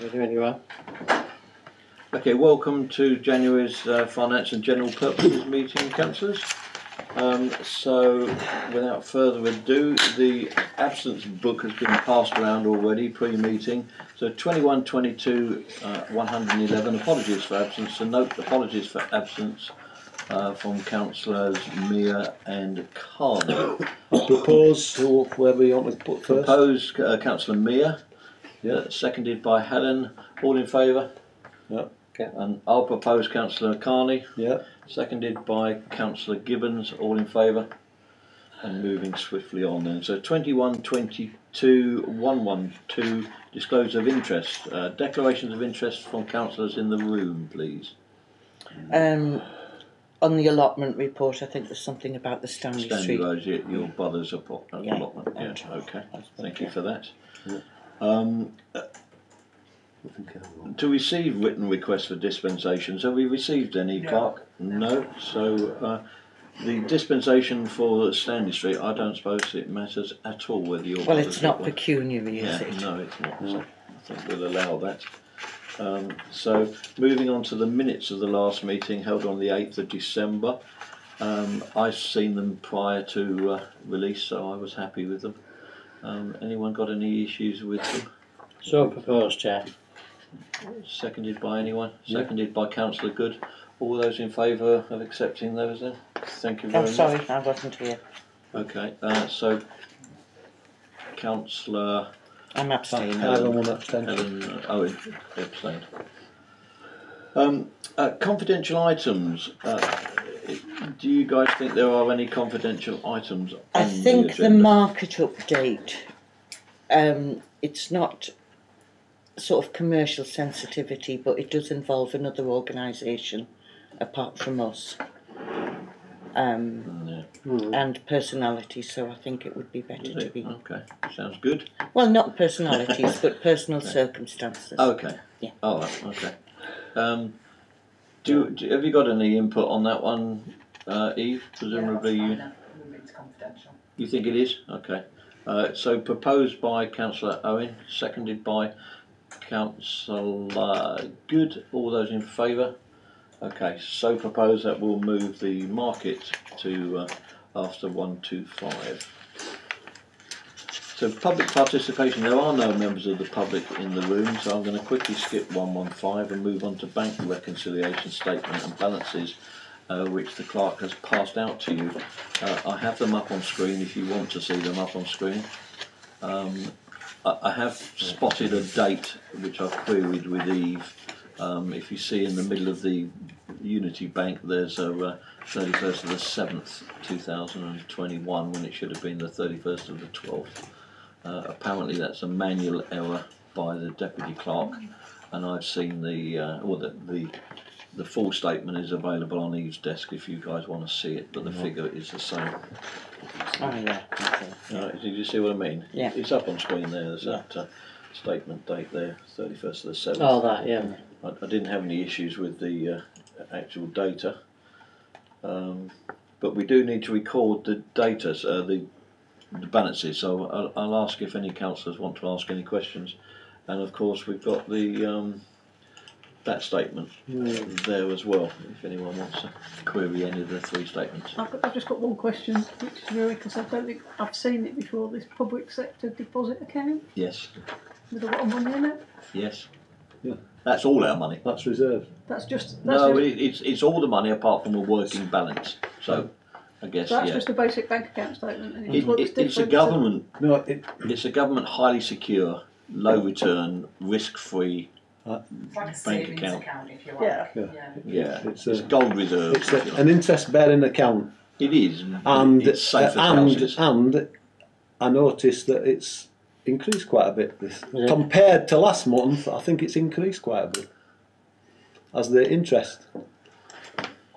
with you anyway. Okay, welcome to January's uh, Finance and General Purposes meeting, councillors. Um, so, without further ado, the absence book has been passed around already pre-meeting. So, 21, 22, uh, 111 apologies for absence. So, note apologies for absence uh, from councillors Mia and Carney. I propose who- whoever you want to put first. Proposed uh, councillor Mia, Yeah. seconded by Helen. All in favour? Yeah. Okay. And I'll propose councillor Carney. Yeah. Seconded by councillor Gibbons, all in favour? And moving swiftly on then. So 21, 22, 112, disclose of interest. Uh, declarations of interest from councillors in the room, please. Um, on the allotment report, I think there's something about the Stanley Stanley Street. Rose, your, your brother's appro- Yeah. allotment. Yeah, Okay. okay. Thank you for that. Yeah. Um, to receive written requests for dispensations, have we received any, Clark? No. So uh, the dispensation for Stanley Street, I don't suppose it matters at all whether you're. Well, it's not pecuniary, is Yeah, it? no, it's not. So I think we'll allow that. Um, so moving on to the minutes of the last meeting held on the eighth of December. Um, I've seen them prior to uh, release, so I was happy with them. Um, anyone got any issues with them? So proposed, Chair. Seconded by anyone? Yeah. Seconded by councillor Good. All those in favour of accepting those then? Thank you very Oh, much. sorry, I wasn't here. Okay, uh, so councillor I'm abstaining. I have one abstention. Helen uh, Owen abstained. Um, uh, confidential items. Uh, do you guys think there are any confidential items I think the the market update, um, it's not sort of commercial sensitivity, but it does involve another organisation apart from us. Um, and personality, so I think it would be better to be. Okay, sounds good. Well, not personalities, but personal circumstances. Okay. Yeah. All right. Okay. Um, do, do have you got any input on that one, uh, Eve? Presumably you. It's confidential. You think it is? Okay. Uh, so proposed by councillor Owen, seconded by councillor Good. All those in favour? Okay, so proposed that we'll move the market to uh, after one two five. So public participation, there are no members of the public in the room, so I'm going to quickly skip one one five and move on to bank reconciliation statement and balances uh, which the clerk has passed out to you. Uh, I have them up on screen if you want to see them up on screen. Um, I, I have spotted a date which I've queried with Eve. Um, if you see in the middle of the Unity Bank, there's a uh, 31st of the 7th, 2021, when it should have been the 31st of the 12th. Uh, apparently, that's a manual error by the deputy clerk, and I've seen the uh, or the, the the full statement is available on Eve's desk if you guys want to see it, but the figure is the same. Oh, yeah. Okay. Uh, did you see what I mean? Yeah. It's up on screen there. There's that uh, statement date there, 31st of the 7th. Oh, that, yeah. I, I didn't have any issues with the uh, actual data, um, but we do need to record the data, uh, the, the balances. So I'll, I'll ask if any councillors want to ask any questions, and of course we've got the um, that statement there as well. If anyone wants to query any of the three statements. I've, got, I've just got one question, which is really because I don't think I've seen it before. This public sector deposit account Yes, with a lot of money in it. yes. Yeah. That's all our money. That's reserved. That's just that's, No, just, it, it's it's all the money apart from a working balance. So, I guess that's yeah. just a basic bank account statement. And it It, looks it, it's a different, government. No, it, It's a government highly secure, low return, risk free. It's like a Bank savings account. account, if you like. Yeah. Yeah. yeah. Yeah, It's it's, a- gold reserve. it's a, an interest-bearing account, it is, and it's safe as uh, and houses. and I noticed that it's increased quite a bit. This Yeah. compared to last month, I think it's increased quite a bit. As the interest,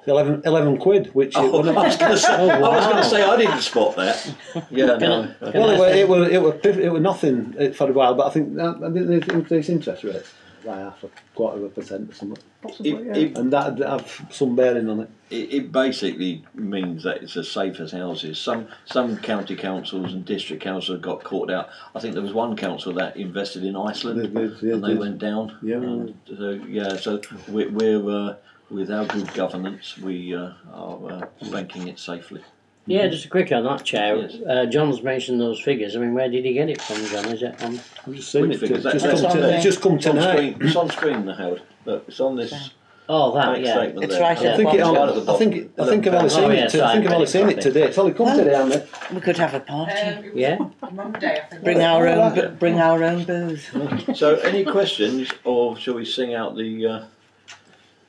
11, 11 quid, which Oh, it I was going to say, Oh, I was going to say I didn't spot that. Yeah, no. Can Well, it were, it were, it were, piv- it were nothing uh, for a while, but I think that, I think they've increased interest rates. by half a quarter of a percent or something. Possibly, It- yeah. it- And that'd have some bearing on it. It, it basically means that it's as safe as houses. Some some county councils and district councils got caught out. I think there was one council that invested in Iceland They did, yeah, and they did. went down. Yeah. And so yeah, so we're, we're uh, with our good governance, we uh, are uh, banking it safely. Yeah, just a quick on that, Chair. Yes. Uh, John's mentioned those figures. I mean, where did he get it from, John? Is it on? I've just seen Which it. figures? It's just, That's come on to, there. it's just come It's on tonight. screen. It's on screen, Howard. Look, it's on this Oh, that, bank yeah. statement It's there. right I at think the it. bottom. Right at the I think. bottom. I think I've only Oh, seen yeah, it. To, I sorry, think I've only didn't seen it today. It's only come Well- today, hasn't it? We could have a party. Um, Yeah. Monday, I think. Bring our Oh, own, right. bu- bring our own booze. So, any questions, or shall we sing out the uh,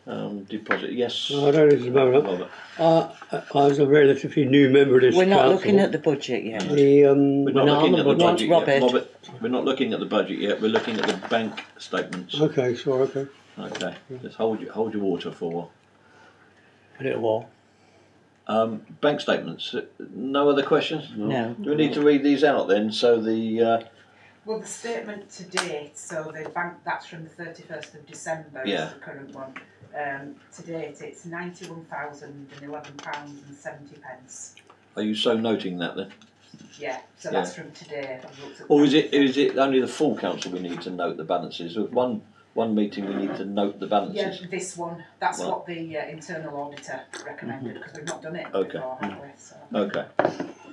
um, deposit? Yes. No, I don't know, Mr. Barrow. Robert. Uh, I was a relatively new member of this We're not council. looking at the budget yet. the um, We're We're not not looking at the the budget. budget Robert. yet, Robert. We're not looking at the budget yet. We're looking at the bank statements. Okay, sure, okay. Okay. Just hold your hold your water for a while. A little while. Um, bank statements. uh, No other questions? No. Do we need to read these out then? So the uh, Well, the statement to date, so the bank, that's from the thirty-first of December, Yeah. is the current one. Um, to date, it's ninety-one thousand and eleven pounds and seventy pence. are you so noting that then, Yeah, so Yeah. that's from today. I've looked at or is it is it only the full council we need to note the balances? With one one meeting we need to note the Yeah, balances. this one, that's Right. what the uh, internal auditor recommended, because we've not done it Okay. before, have we? So. Okay.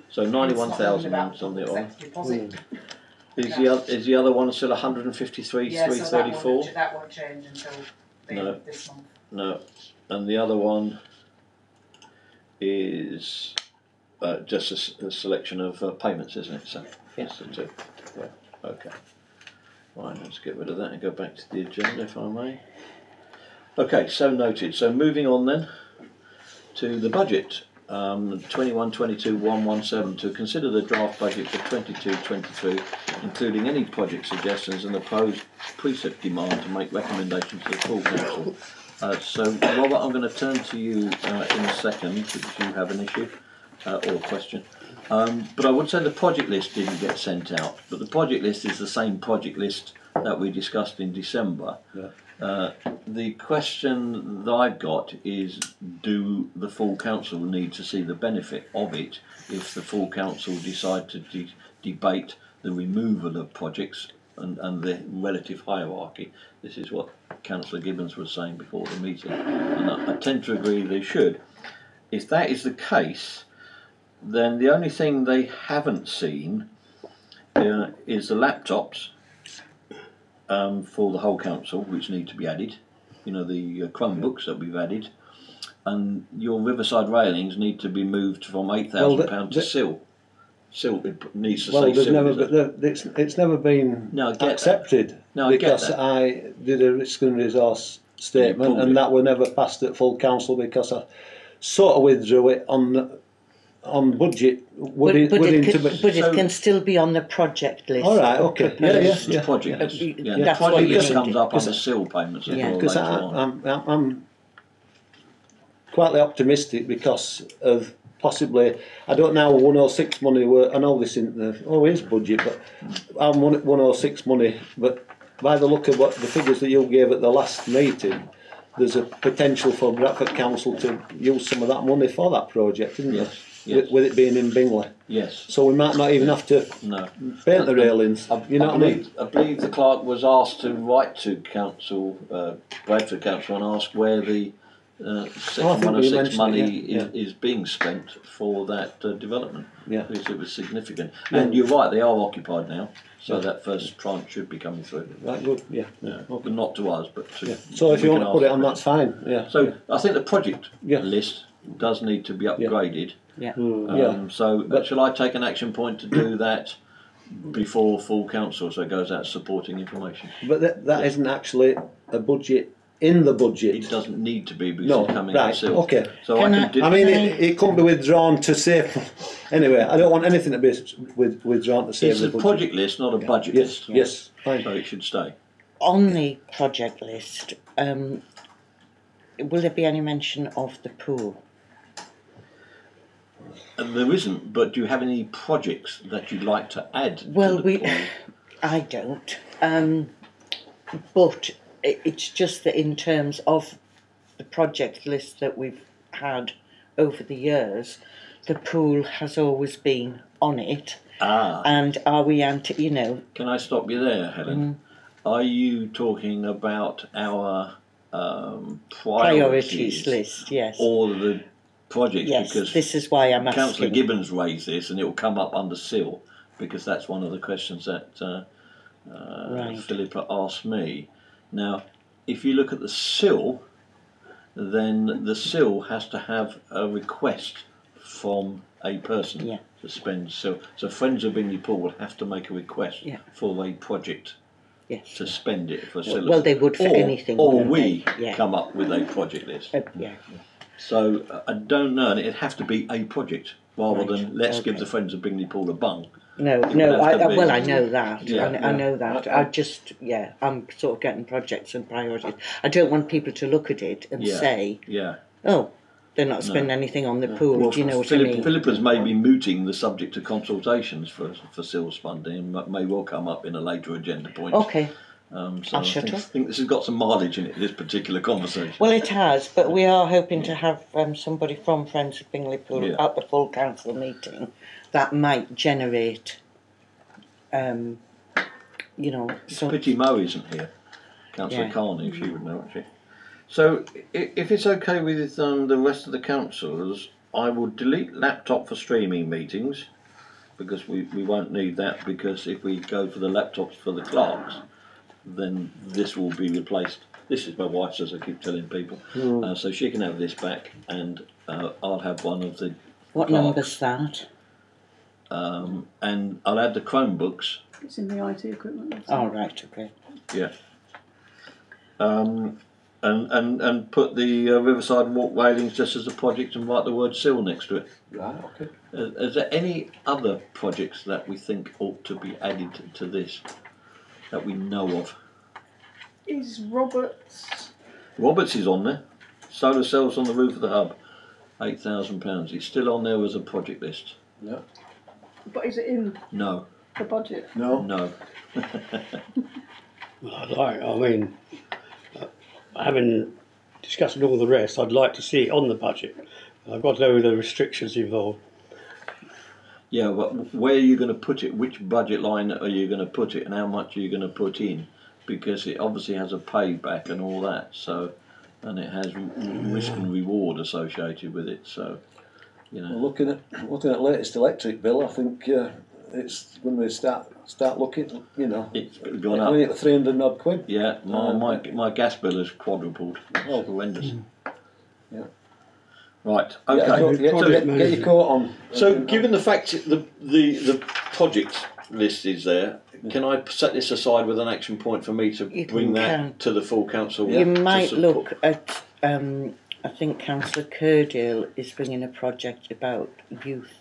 So It's ninety one not thousand about on the public on. sector Deposit. Is the oth- is the other one still one hundred and fifty three Yeah, three so that thirty won't, that won't change until the No. this month. No, and the other one is uh, just a, s- a selection of uh, payments, isn't it? So yes, the two. Yeah. Okay. Right, let's get rid of that and go back to the agenda, if I may. Okay, so noted. So moving on then to the budget. Um, 21 22 117 to consider the draft budget for 22 23, including any project suggestions and the proposed precept demand to make recommendations to the full council. Uh, so, Robert, I'm going to turn to you uh, in a second because you have an issue uh, or a question. Um, but I would say the project list didn't get sent out, but the project list is the same project list that we discussed in December. Yeah. Uh, the question that I've got is do the full council need to see the benefit of it if the full council decide to de- debate the removal of projects and, and the relative hierarchy? This is what Councillor Gibbons was saying before the meeting, and I, I tend to agree they should. If that is the case, then the only thing they haven't seen uh, is the laptops um, for the whole council, which need to be added. You know, the uh, Chromebooks that we've added. And your riverside railings need to be moved from eight thousand Well, pound the- to CIL. CIL it needs to Well, say there's CIL. never, it? but it's, it's never been No, I get that. accepted No, I get because that. I did a risk and resource statement, pulled and it. that were never passed at full council because I sort of withdrew it on the- on budget. But, Would but, would it, into- can, but so- it can still be on the project list. All right, okay, yeah, yeah, It's yeah. project yeah. list. Yeah, that's the what project list comes up under Because- CIL payments as Yeah. Because I, on. I'm, I'm, I'm quietly optimistic because of possibly I don't know how 106 money were. I know this isn't the oh it is budget, but I'm 106 money. But by the look of what the figures that you gave at the last meeting, there's a potential for Bradford Council to use some of that money for that project, isn't Yes, there? Yes. With, with it being in Bingley, Yes, so we might not even have to no. paint the railings. I, You know I what I mean? believe, I believe the clerk was asked to write to council, uh, Bradford Council, and ask where the uh, section Oh, think one we six money it, yeah, is, is being spent for that uh, development. Yeah. Because it was significant. Yeah. And you're right, they are occupied now, so Yeah. that first tranche should be coming through. Right, good. Yeah. Yeah. Okay. Not to us, but to. Yeah. So if you want to put it on, that's fine. Yeah. So I think the project Yeah. list does need to be upgraded. Mm, Um, yeah. So, But- shall I take an action point to do that before full council, so it goes out supporting information? But that, that isn't actually a budget in the budget. It doesn't need to be because No, it's coming right, out sealed. okay. So Can I I- can do. I mean, it, it couldn't be withdrawn to save. Anyway, I don't want anything to be s- with, withdrawn to save it's the a budget. project list, not a budget Yes, list. yes, fine. So it should stay. On the project list, um, will there be any mention of the pool? There isn't, but do you have any projects that you'd like to add? Well, to we? I don't. Um, but it's just that in terms of the project list that we've had over the years, the pool has always been on it. Ah, And are we anti, you know, can I stop you there, Helen? Are you talking about our um, priorities, priorities list? Yes. or the projects? yes. because This is why I'm Councillor asking. Gibbons raised this, and it will come up under CIL because that's one of the questions that uh, uh, Right. Philippa asked me. Now, if you look at the CIL, then the CIL has to have a request from a person Yeah. to spend. So, so Friends of Bingley Pool will have to make a request Yeah. for a project Yes. to spend it for facilities. well, they would for or, anything, Or we they? Come up with a project list. Uh, yeah. So uh, I don't know, and it'd have to be a project rather Right, than let's give the Friends of Bingley Pool a bung. No, no. I, I be- well, I know that. Yeah, I, I know that. Okay. I just, yeah, I'm sort of getting projects and priorities. I don't want people to look at it and Yeah. say, Yeah. "Oh, they're not spending anything on the pool." Do you know what Philip, I mean? Philippa's may be mooting the subject of consultations for for CILs funding, and may well come up in a later agenda point. Okay. Um, so I shut think, think this has got some mileage in it. This particular conversation. Well, it has, but we are hoping to have um, somebody from Friends of Bingley Pool Yeah. at the full council meeting that might generate, um, you know, It's a pity Mo isn't here. Councillor Yeah. Carney, she would know, actually. So, if it's okay with um, the rest of the councillors, I will delete laptop for streaming meetings because we, we won't need that because if we go for the laptops for the clerks, then this will be replaced. This is my wife's, as I keep telling people. Uh, so she can have this back and uh, I'll have one of the. What clerks. number's that? Um, and I'll add the Chromebooks It's in the IT equipment. that's Oh, all. right, okay. Yeah. Um, and, and, and put the uh, Riverside Walk railings just as a project and write the word CIL next to it. Right, okay. Uh, is there any other projects that we think ought to be added to this that we know of? Is Roberts Roberts is on there. Solar cells on the roof of the hub. Eight thousand pounds. It's still on there as a project list. Yeah. But is it in No, the budget? No. no. I'd like, I mean, uh, having discussed all the rest, I'd like to see it on the budget. I've got to know the restrictions involved. Yeah, but where are you going to put it? Which budget line are you going to put it, and how much are you going to put in? Because it obviously has a payback and all that. So, and it has risk and reward associated with it. So, you Well, know, looking at looking at latest electric bill, I think uh, it's when we start start looking, you know, it's gone up. at three hundred odd quid. Yeah, my Uh, my, my gas bill has quadrupled. It's Oh. horrendous. Yeah. Right. Yeah, Okay. go- get, Project get, get your coat on. So, given the fact that the the the project list is there, can I set this aside with an action point for me to You bring that can. to the full council? You might look at, um, I think Councillor Curdale is bringing a project about youth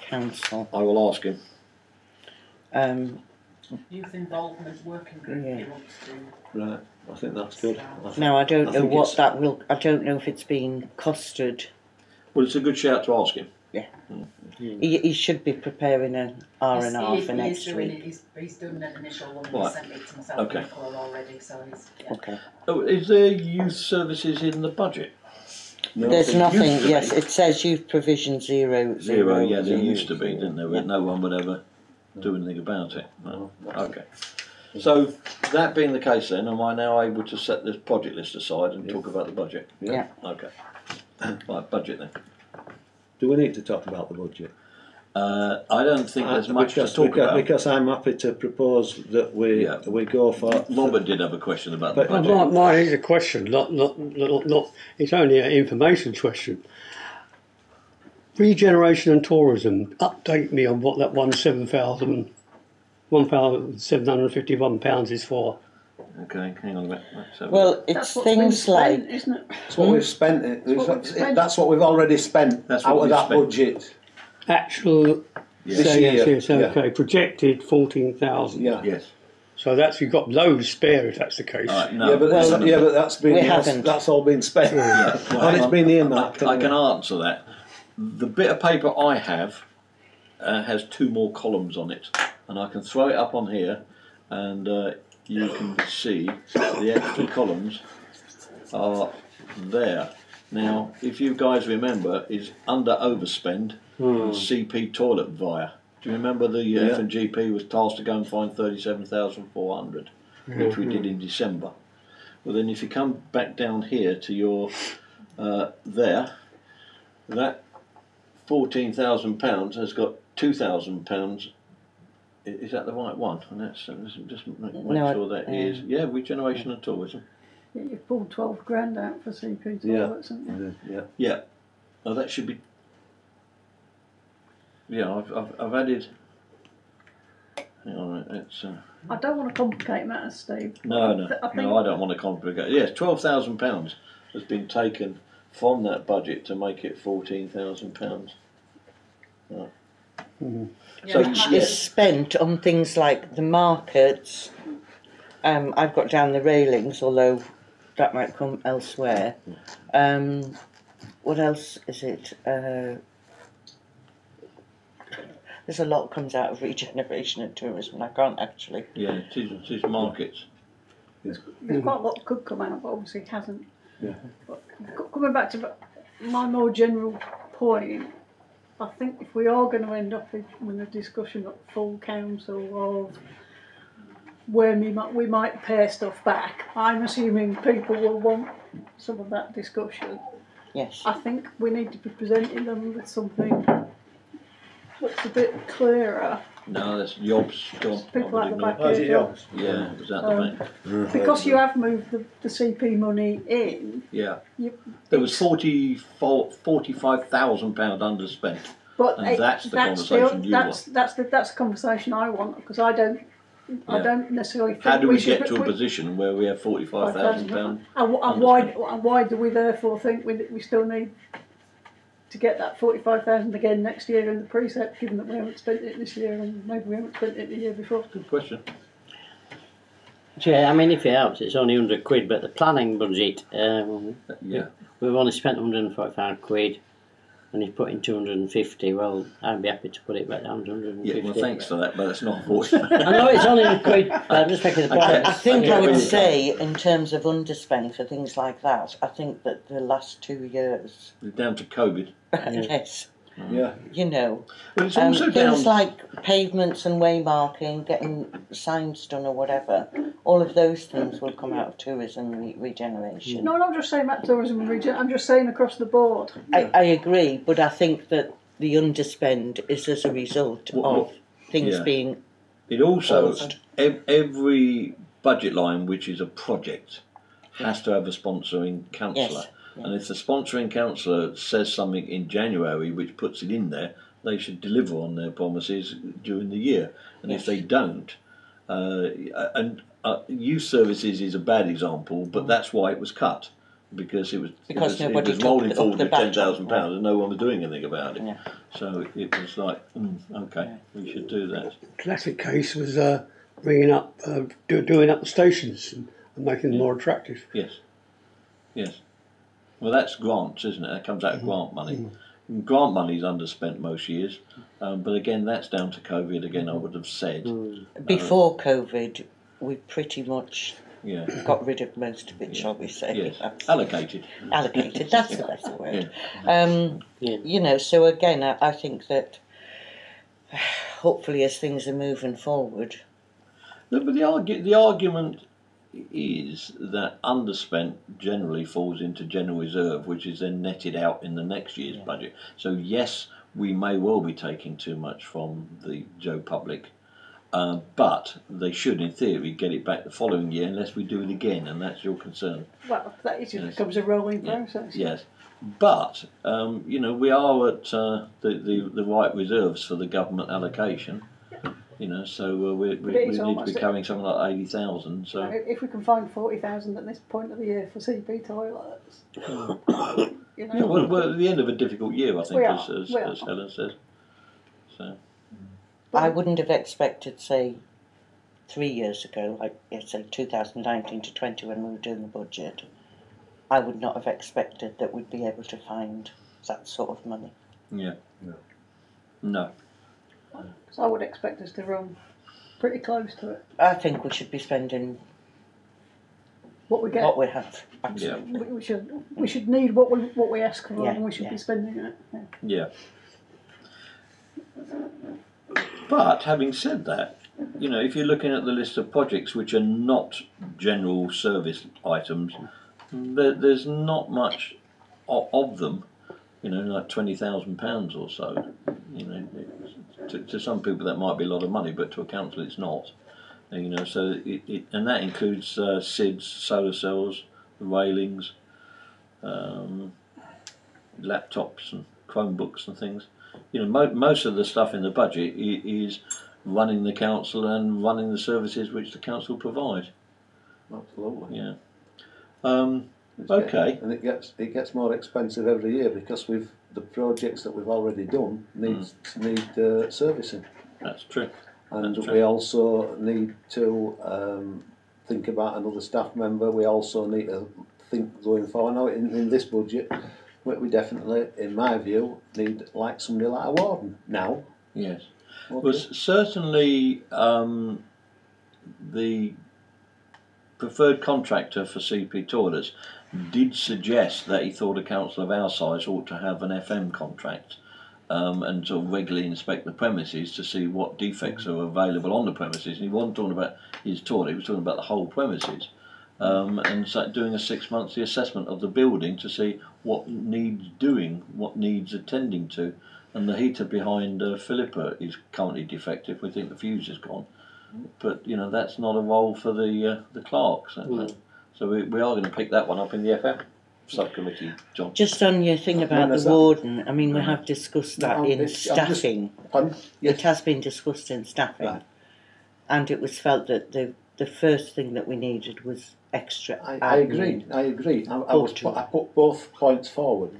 council. I will ask him. Um, Youth involvement working group Yeah. he wants to. Right, I think that's good. I think- now I don't I know think what it's- that will. I don't know if it's been costed. Well, it's a good shout to ask him. Hmm. He, he should be preparing an R and R He's- for next doing week. it, he's, he's done an initial one, Right. he sent it to myself Okay. Nicola already, so he's, yeah. Okay. Oh, is there youth services in the budget? No, There's I think- nothing. used to Yes, it says youth provision zero Zero, yeah, there zero, used to be, zero. didn't there? Yeah. No one would ever do anything about it. No. No. Okay. So, that being the case, then, am I now able to set this project list aside and talk about the budget? Yeah. Okay. Right, budget then. Do we need to talk about the budget? Uh, I don't think there's Uh, much because, to talk because, about. because I'm happy to propose that we Yeah. we go for. Robert did have a question about the But- Well, budget. mine, mine is a question, not, not, not, not, it's only an information question. Regeneration and tourism, update me on what that one seven thousand, one thousand seven hundred fifty-one pounds is for. Okay, hang on a minute. Let's have a- Well, That's it's what's been things like spent, isn't it? That's what we've spent. It. what we've That's, spent. that's what we've already spent That's what out of we've that spent. budget. Actual, Yes. This say year, yes, yeah. okay, projected fourteen thousand. Yeah. Yes. So that's, you've got loads spare if that's the case. All right, no. yeah, but that's, Well, yeah, but that's been we that's, haven't. that's all been spent. Yeah, well, and it's hang been on. earmarked. I, I haven't can answer that. The bit of paper I have uh, has two more columns on it, and I can throw it up on here, and uh, you can see the extra columns are there. Now, if you guys remember, is under overspend Hmm. CP toilet via. Do you remember the Yeah. F and GP was tasked to go and find thirty-seven thousand four hundred, which we did in December. Well, then if you come back down here to your uh, there, that fourteen thousand pounds has got two thousand pounds. I- Is that the right one? And that's let's just make, make No, sure that uh, is. Yeah, regeneration and tourism. Yeah, You've pulled twelve grand out for CP yeah. haven't you? Yeah. Yeah. Oh, that should be. Yeah, I've, I've, I've added. Hang on, it's. Uh, I don't want to complicate matters, Steve. no, no, I think no, I don't want to complicate. Yes, twelve thousand pounds has been taken from that budget to make it fourteen thousand pounds. Right. So Yeah, Which yeah, is spent on things like the markets. Um, I've got down the railings, although that might come elsewhere. Um, what else is it? Uh, there's a lot comes out of regeneration and tourism. I can't actually. yeah, it is, it is markets. There's quite a lot could come out, but obviously it hasn't. Yeah. But coming back to my more general point, I think if we are going to end up with, a discussion at full council of where we might, we might pare stuff back, I'm assuming people will want some of that discussion. Yes. I think we need to be presenting them with something that's a bit clearer. No, that's Jobs gone. People I at the back Oh, is it here. yours? Yeah, was that the Um, thing? Because you have moved the, the CP money in, Yeah. you, There was 44 45,000 pound underspent. But And it- that's the the, conversation you that's, that's the that's the conversation I want because I don't I Yeah. don't necessarily think How do we should get to a we- position where we have 45,000 pound? And, wh- and why and why do we therefore think we we still need to get that forty five thousand again next year in the precept, given that we haven't spent it this year and maybe we haven't spent it the year before? Good question. Yeah, I mean, if it helps, it's only 100 quid, but the planning budget, um, Yeah. we've only spent 145 quid, and he's putting 250. Well, I'd be happy to put it back down to 150. Yeah, well, thanks for that, but it's not 40. I know it's only a quid, but I'm uh, just making the point. Okay. I think Yeah, I would say, in terms of underspend for things like that, I think that the last two years, down to COVID. yes, Yeah. you know, But it's um, also down. things like pavements and waymarking, getting signs done or whatever, all of those things will come out of tourism re- regeneration. No, I'm not just saying about tourism and region. I'm just saying across the board. I, I agree, but I think that the underspend is as a result What- of things yeah. being It also, Awesome. ev- every budget line which is a project has to have a sponsoring councillor. Yes, And if the sponsoring councillor says something in January which puts it in there, they should deliver on their promises during the year. And if they don't, uh, and uh, youth services is a bad example, but that's why it was cut. Because it was Because it was, nobody it was took rolling the- up forward the with ten budget, thousand yeah. pounds and no one was doing anything about it. Yeah. So it was like, mm, okay, we should do that. Classic case was uh, bringing up, uh, do, doing up the stations and, and making them more attractive. Yes. Yes. Well, that's grants, isn't it? That comes out of mm-hmm. grant money. Mm-hmm. Grant money's underspent most years, um, but again, that's down to COVID. Again, I mm-hmm. would have said, uh, before COVID, we pretty much yeah, got rid of most of it, shall we say? yes, That's- allocated. allocated. That's the better word. Um, Yeah. You know, so again, I, I think that hopefully, as things are moving forward, No, but the argu- the argument is that underspent generally falls into general reserve, which is then netted out in the next year's budget. So yes, we may well be taking too much from the Joe public, uh, but they should, in theory, get it back the following year unless we do it again, and that's your concern. Well, that is, it Yes. becomes a rolling Yeah. process. Yes, but um, you know we are at uh, the, the the right reserves for the government allocation. You know, so uh, we, we, we need to almost be it. carrying something like eighty thousand. So. If if we can find forty thousand at this point of the year for CP toilets, you know, Yeah, we're, we're at the end of a difficult year, I think, as, as, as. Helen says. So, I wouldn't have expected, say, three years ago, like let's say 2019 to 20 when we were doing the budget, I would not have expected that we'd be able to find that sort of money. yeah. No. No. So I would expect us to run pretty close to it. I think we should be spending What we get, what we have. Yeah. we, we should we should need what we what we ask for, Yeah, and we should yeah. be spending it. Yeah. Yeah. But having said that, you know, if you're looking at the list of projects which are not general service items, there, there's not much of, of them. You know, like twenty thousand pounds or so. You know, it's- to, to some people that might be a lot of money, but to a council it's not. And, you know, so it, it and that includes uh, SIDS, solar cells, railings, um, laptops and Chromebooks and things. You know, mo- most of the stuff in the budget i- is running the council and running the services which the council provide. Absolutely. Yeah. Um, Okay. get- And it gets it gets more expensive every year because we've the projects that we've already done needs need uh, servicing, that's true. and That's we also need to um, think about another staff member. We also need to think going forward. Now in, in this budget, we, we definitely, in my view, need like somebody like a warden now. Yes. Okay. was certainly um, the preferred contractor for CP toilets did suggest that he thought a council of our size ought to have an FM contract um, and sort of regularly inspect the premises to see what defects are available on the premises. And he wasn't talking about his toilet; he was talking about the whole premises. Um, and so doing a six monthly assessment of the building to see what needs doing, what needs attending to, and the heater behind uh, Philippa is currently defective. We think the fuse is gone, but you know that's not a role for the uh, the clerks. So we, we are going to pick that one up in the FM subcommittee, John. Just on your thing about the is that? warden, I mean, we have discussed that No, in it's- I'm just- staffing. Pardon? It has been discussed in staffing, Right. and it was felt that the the first thing that we needed was extra. I, I admin. agree. I agree. I, I was But- put, I put both points forward.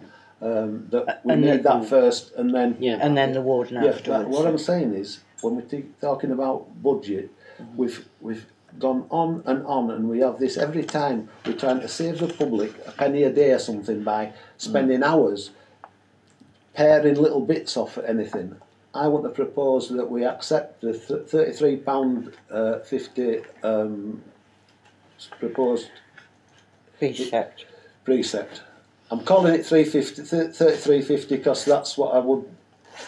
Um, that we And need then- that first, and then Yeah. And then the warden Yeah, but afterwards. what I'm saying is, when we're t- talking about budget, we've we've gone on and on, and we have this every time. We're trying to save the public a penny a day or something by spending hours paring little bits off for anything. I want to propose that we accept the th- thirty-three pound uh, fifty um, proposed precept. precept. I'm calling it 350, 3350 because that's what I would,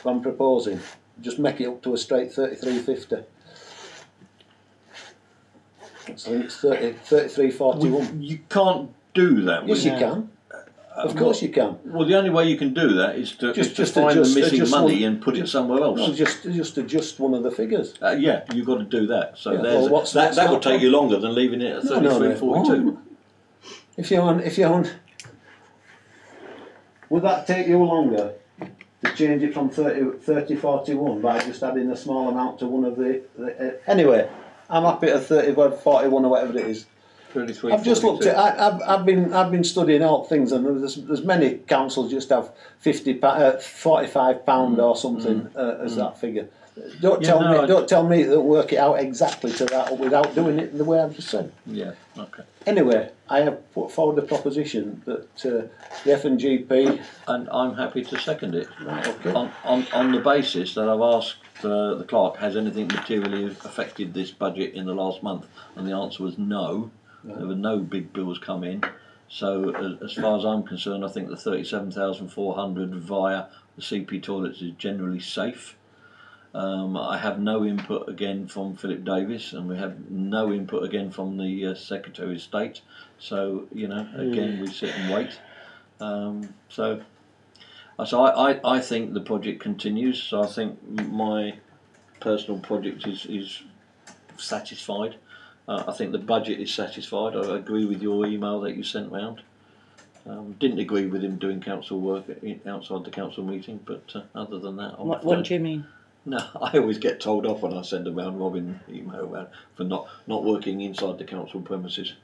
I'm proposing. Just make it up to a straight 3350. So I think it's 30, 3341. You can't do that. Yes, you you? can. Of course you can. Well, the only way you can do that is to, Just- is to just find adjust- the missing money one- and put it somewhere else. No, just just adjust one of the figures. Uh, yeah, you've got to do that. So Yeah, there's well, what's- that. what's that that would take you longer than leaving it at no, 33 no, 42. If you're on, if you're on, would that take you longer to change it from 30, 30 41 by just adding a small amount to one of the, the uh, anyway, I'm happy at 30, 41 or whatever it is. Thirty-three. I've just looked at. I, I've, I've been I've been studying all things, and there's there's many councils just have fifty uh, forty five pound or something uh, as that figure. Don't Yeah, tell no, me don't tell me that work it out exactly to that without doing it the way I've just said. Yeah. Okay. Anyway, I have put forward a proposition that uh, the F and GP. And I'm happy to second it okay. on, on, on the basis that I've asked uh, the clerk has anything materially affected this budget in the last month, and the answer was no. There were no big bills come in. So as, as far as I'm concerned, I think the thirty-seven thousand four hundred via the CP toilets is generally safe. Um, I have no input again from Philip Davies, and we have no input again from the uh, Secretary of State. So you know, again, we sit and wait. Um, so, uh, so I, I, I think the project continues. So I think my personal project is is satisfied. Uh, I think the budget is satisfied. I agree with your email that you sent round. Um, didn't agree with him doing council work outside the council meeting, but uh, other than that, I'm What, what do you mean? No, I always get told off when I send a round robin email round for not, not working inside the council premises.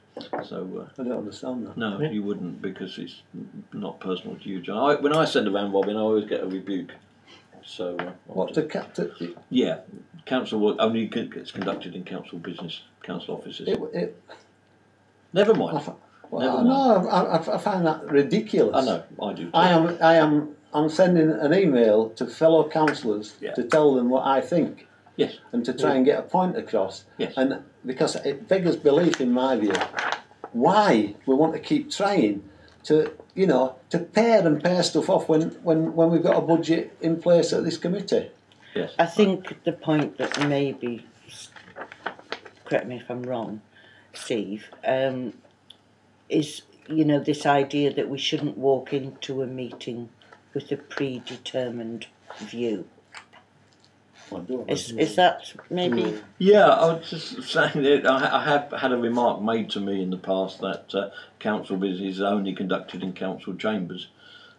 So uh, I don't understand that. no, you wouldn't because it's not personal to you, John. I, when I send a round robin, I always get a rebuke. So uh, What to cut? To, it, yeah, council work only gets conducted in council business, council offices. it, it, Never mind. fi- well, Never no, I, I, I find that ridiculous. I know, I do. Too. I am I am I'm sending an email to fellow councillors Yeah. to tell them what I think. Yes. And to try and get a point across. Yes. And because it beggars belief in my view, why we want to keep trying to, you know, to pair and pair stuff off when, when, when we've got a budget in place at this committee. Yes. I think the point that maybe, correct me if I'm wrong, Steve, um, is, you know, this idea that we shouldn't walk into a meeting with a predetermined view. Is, is that maybe, Yeah, I was just saying that I, I have had a remark made to me in the past that uh, council business is only conducted in council chambers,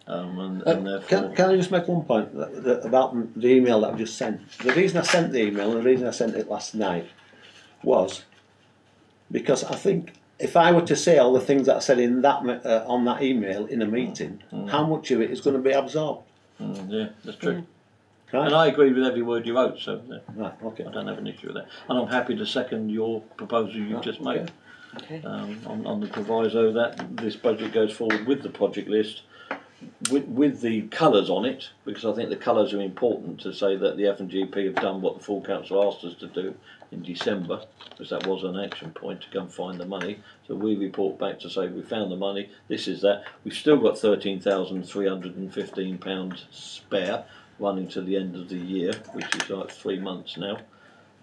um, and, Uh, and therefore. can, can I just make one point that, that, about the email that I've just sent? The reason I sent the email and the reason I sent it last night was because I think if I were to say all the things that I said in that uh, on that email in a meeting, how much of it is going to be absorbed? Mm, yeah, that's true. Right? And I agree with every word you wrote, so yeah, Right. Okay. I don't have an issue with that. And I'm happy to second your proposal you've just made. okay, um, on, on the proviso that this budget goes forward with the project list, with, with the colours on it, because I think the colours are important to say that the F and GP have done what the full council asked us to do in December, because that was an action point to come find the money. So we report back to say we found the money. This is that. We've still got thirteen thousand three hundred and fifteen pounds spare, running to the end of the year, which is like three months now.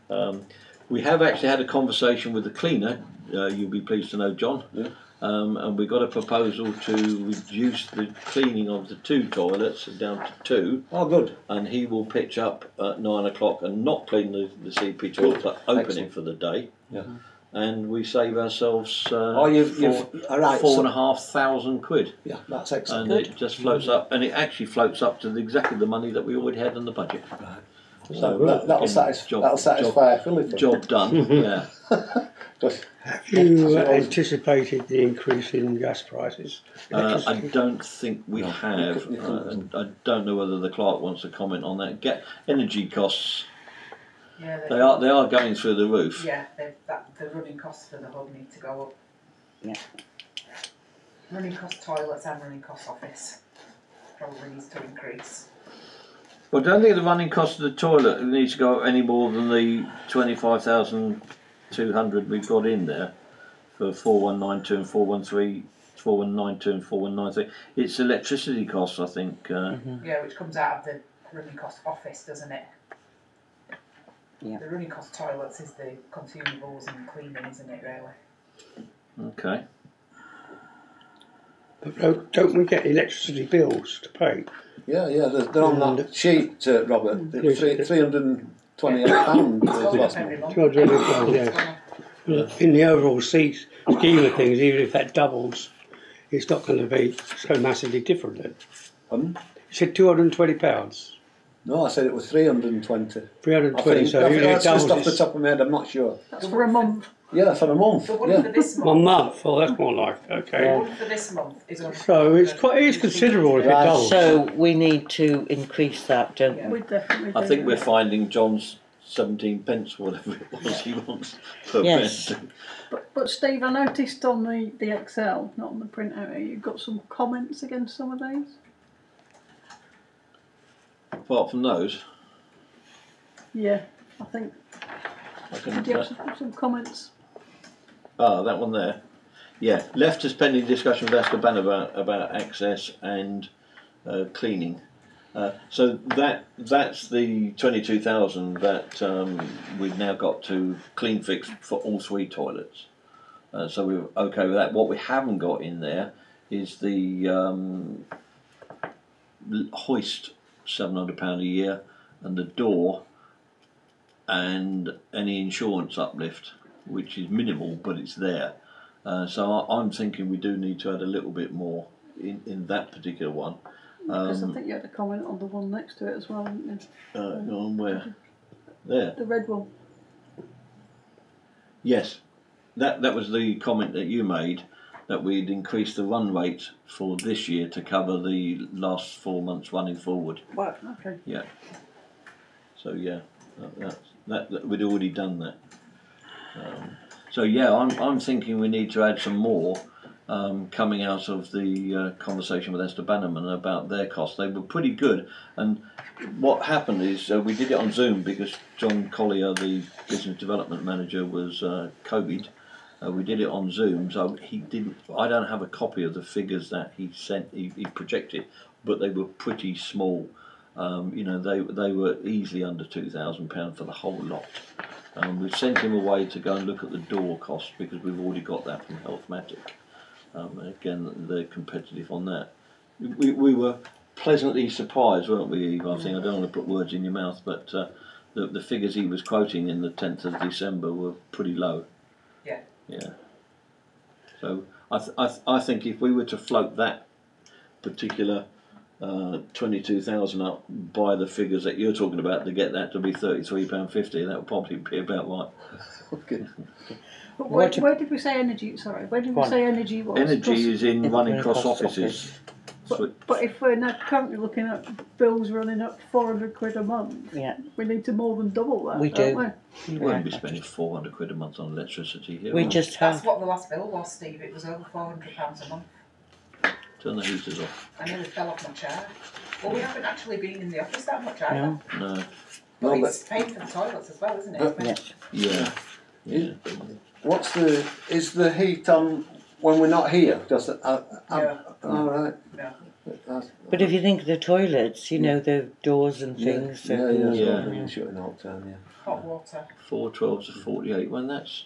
Um, we have actually had a conversation with the cleaner. Uh, you'll be pleased to know, John. Yeah. Um, and we got a proposal to reduce the cleaning of the two toilets down to two. Oh, good. and he will pitch up at nine o'clock and not clean the, the CP toilet, but open Excellent. it for the day. Yeah. And we save ourselves uh, Oh, you've, four, you've all right. four so- and a half thousand quid, yeah, that's excellent. and it just floats up, and it actually floats up to the, exactly the money that we already had in the budget. So that, that'll, again, satisfy, job- that'll satisfy Philip. Job done. yeah. Have you uh, anticipated the increase in gas prices? Uh, I don't think we No, have, you couldn't- you uh, and I don't know whether the clerk wants to comment on that. Get energy costs; Yeah, they are they are going through the roof. Yeah, that, the running costs for the hub need to go up. Yeah. Running cost toilets and running cost office probably needs to increase. Well, I don't think the running cost of the toilet needs to go up any more than the twenty five thousand two hundred we've got in there for four one nine two and four one three. 4192 and 4193. It's electricity costs, I think. Uh, Yeah, which comes out of the running cost office, doesn't it? Yeah. The running cost toilets is the consumables and cleaning, isn't it, really? Okay. But don't, don't we get electricity bills to pay? Yeah, yeah, they're, they're on that sheet, uh, Robert. Three, three hundred and twenty-eight pounds. It's gone up month. Two hundred and It's twelve, yes. gone up. Well, In the overall seat scheme of things, even if that doubles, it's not going to be so massively different then. Pardon? You said two hundred and twenty pounds, No, I said it was three hundred and twenty. three hundred and I think, So I think even if it that's just off the top of my head, I'm not sure. That's for a month. Yeah, for a month, The one yeah. for this month, one month. Oh, that's more like the okay. one for this month is on. So it's quite it is considerable if it Right, doubles. so we need to increase that, don't we? We definitely do. I think we're finding John's 17 pence, whatever it was he wants per Yes. pence. But, but Steve, I noticed on the, the Excel, not on the printout, eh, you've got some comments against some of these. Apart from those, Yeah, I think, I can, did you have some, some comments? Ah, that one there. Yeah, left is pending discussion with Azkaban about, about access and uh, cleaning. Uh, so that that's the 22,000 that um, we've now got to clean fix for all three toilets. Uh, so we're okay with that. What we haven't got in there is the um, hoist, £700 a year, and the door and any insurance uplift, which is minimal, but it's there. Uh, so I, I'm thinking we do need to add a little bit more in, in that particular one. Because I Um, think you had a comment on the one next to it as well, didn't you? uh, on where? There. the red one. Yes, that that was the comment that you made that we'd increase the run rate for this year to cover the last four months running forward. Right, okay. Yeah. So yeah, that, that, that, that we'd already done that. Um, so yeah, I'm I'm thinking we need to add some more um, coming out of the uh, conversation with Esther Bannerman about their costs. They were pretty good, and what happened is uh, we did it on Zoom because John Collier, the business development manager, was uh, COVID. Uh, we did it on Zoom, so he didn't. I don't have a copy of the figures that he sent. He, he projected, but they were pretty small. Um, you know, they they were easily under two thousand pound for the whole lot. Um, we've sent him away to go and look at the door cost because we've already got that from Healthmatic. Um, again, they're competitive on that. We, we were pleasantly surprised, weren't we, Eve? I think I don't want to put words in your mouth, but uh, the, the figures he was quoting in the 10th of December were pretty low. Yeah. Yeah. So I, th- I, th- I think if we were to float that particular uh, 22,000 up by the figures that you're talking about to get that to be £33.50, that would probably be about right. Okay. Where, What- where did we say energy? Sorry, where did we on. say energy was? Energy Plus- is in running running cross cost offices. So- But if we're now currently looking at bills running up 400 quid a month, Yeah, we need to more than double that. We don't do. We? You won't be spending 400 quid a month on electricity here. we will just That's have. what the last bill was, Steve, it was over four hundred pounds a month. You? Turn the heaters off. I nearly fell off my chair. Well, we haven't actually been in the office that much either. No, No. But No, it's paying for the toilets as well, isn't it? yeah. Yeah. Yeah. What's the, is the heat on when we're not here? Because I, I, No. all right. No. That's- But if you think of the toilets, you know, the doors and yeah, things. Yeah, so- yeah, Yeah. yeah. Shutting all the time, yeah. Hot water. 412 to 48, when that's.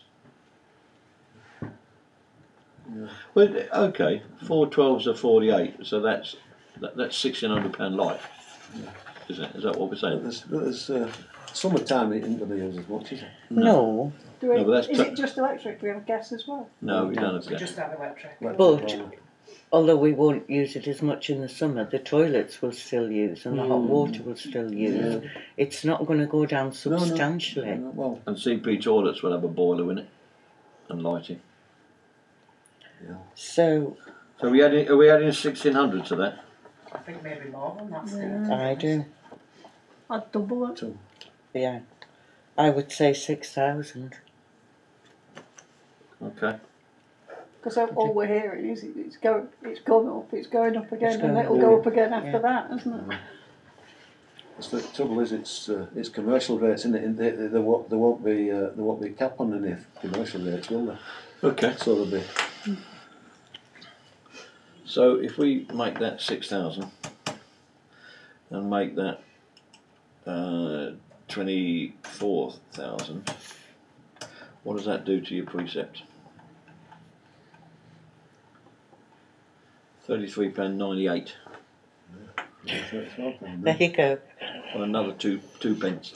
Well, okay, 412s to 48, so that's that, that's £1,600 light. Is, it? is that what we're But saying? there's, but there's uh, summertime it isn't going to use as much, is it? No, Do we, No, but that's is t- it just electric? Do we have gas as well? No, we don't have We gas. just have electric. But- although we won't use it as much in the summer, the toilets will still use and the hot water will still use. It's not going to go down No, no. substantially. Uh, well, And CP toilets will have a boiler in it and lighting. So So we adding, are we adding 1600 to that? I think maybe more than that, Steve. Yeah. I do, I'd double it. yeah. I would say six thousand. Okay. Because all we're hearing is it- it's go, it's gone up, it's going up again, It's and going it'll up. go up again after Yeah. that, isn't it? it's the trouble is it's uh, it's commercial rates, isn't it? And There, there, there, won't, there won't be uh, there won't be a cap on any commercial rates, will there? Okay. So there'll be So if we make that 6,000 and make that uh, 24,000, what does that do to your precept? £33.98 There you go. on another two two pence.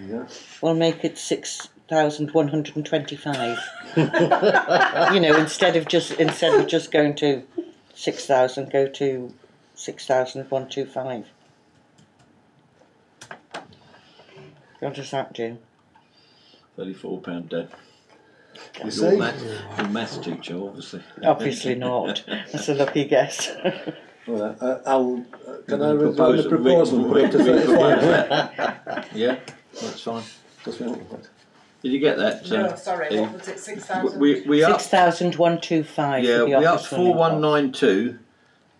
yeah. We'll make it six thousand one hundred and twenty-five. you know, instead of just instead of just going to six thousand, go to six thousand one two five. What does that do? £34 dead. You Your see, math, your math teacher, obviously. Obviously not. That's a lucky guess. well, uh, I'll uh, can I Re- resign the proposal and put it to re- re- thirty-five? propose Yeah, that's fine. Just a minute. Did you get that? No, uh, sorry, Eve? what was it, six thousand? We, we up Six thousand one two five Yeah, we up office four running one cost. nine two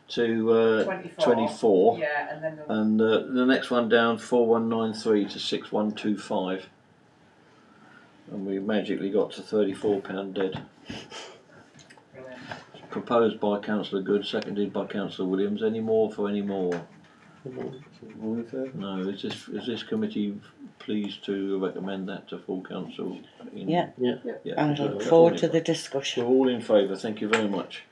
to uh, 24. twenty four, Yeah, and then the, and uh, the next one down four one nine three to six one two five, and we magically got to thirty four pound dead. brilliant. Proposed by Councillor Good, seconded by Councillor Williams. Any more for any more? All in favour? No. Is this is this committee pleased to recommend that to full council? In, Yeah. Yeah. yeah. And look forward to in- the We're discussion. all in favour. Thank you very much.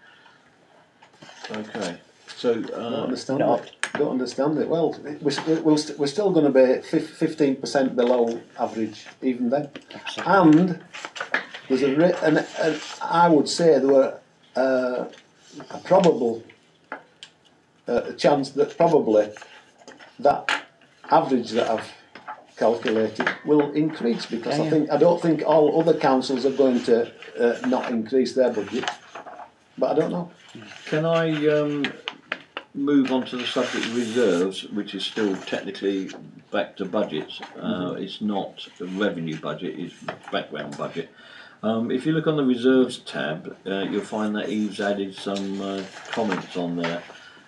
Okay. So Don't uh, understand not. it. Don't understand it. Well, it- we're, we're, st- we're still going to be fifteen percent below average even then. And there's a, ri- an, an I would say there were uh, a probable uh, chance that probably that average that I've calculated will increase because Yeah, I yeah. think I don't think all other councils are going to uh, not increase their budget, but I don't know. Can I um, move on to the subject of reserves, which is still technically back to budgets? Uh, It's not a revenue budget, it's background budget. Um, if you look on the reserves tab, uh, you'll find that Eve's added some uh, comments on there,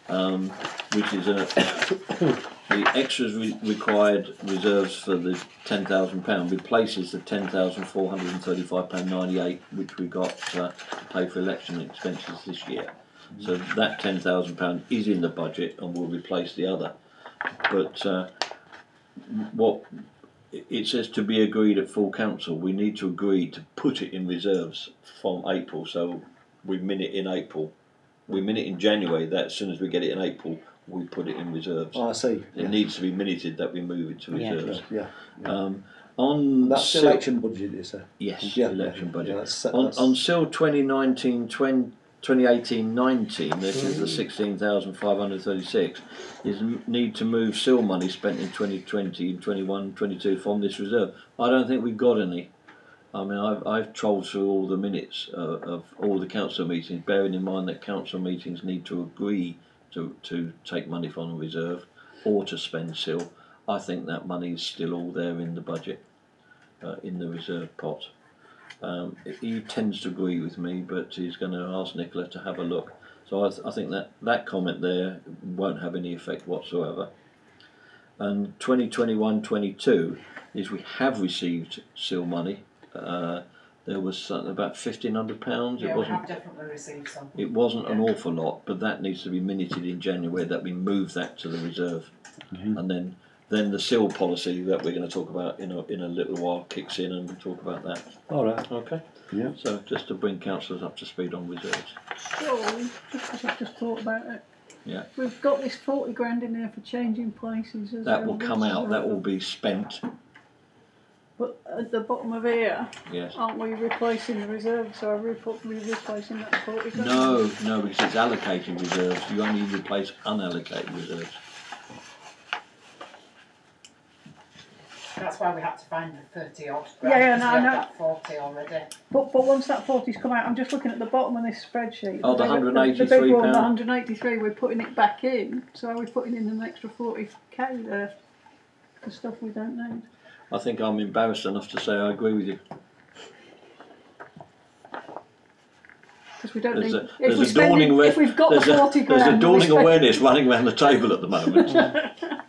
um, which is a, the extras re- required reserves for the ten thousand pound replaces the ten thousand four hundred and thirty-five pound ninety-eight, which we got uh, to pay for election expenses this year. So that ten thousand pound is in the budget and will replace the other. But uh, what it- it says to be agreed at full council. We need to agree to put it in reserves from April. So we min it in April. We min it in January. That as soon as we get it in April, we put it in reserves. Oh, I see. It needs to be minuted that we move it to Yeah. reserves. Yeah. Um, on That's sil- election budget, is it? Yes, Yeah. election budget. Yeah, that's, on, that's, on CIL 2019 20, 2018 19, this is the 16,536, is need to move CIL money spent in 2020, 21, 22 from this reserve. I don't think we've got any. I mean, I've, I've trolled through all the minutes uh, of all the council meetings, bearing in mind that council meetings need to agree to, to take money from the reserve or to spend CIL. I think that money is still all there in the budget, uh, in the reserve pot. Um, he tends to agree with me, but he's going to ask Nicola to have a look. So I, th- I think that that comment there won't have any effect whatsoever. And 2021-22 is we have received CIL money. Uh, there was something about fifteen hundred pounds. Yeah, it we wasn't. have definitely received some. It wasn't an awful lot, but that needs to be minuted in January that we move that to the reserve, mm-hmm. and then then the CIL policy that we're going to talk about in a in a little while kicks in, and we'll talk about that. all right. Okay. Yeah. So just to bring councillors up to speed on reserves. So, just 'cause I've just thought about it. Yeah. We've got this forty grand in there for changing places as That will well, come out. That will be spent. But at the bottom of here, Yes. aren't we replacing the reserves? so are we put, we replacing that forty grand? No, no, because it's allocated reserves. You only replace unallocated reserves. That's why we had to find the thirty odd. Yeah, yeah, no, we I had know. that forty already. But, but once that forty's come out, I'm just looking at the bottom of this spreadsheet. Oh, the big- £183 The big one, the hundred and eighty-three, we're putting it back in, so are we putting in an extra forty K there? For stuff we don't need. I think I'm embarrassed enough to say I agree with you. Because we don't There's need, a, if there's we spend, dawning, if we've got the there's a- forty grand. There's a dawning spend- awareness running around the table at the moment.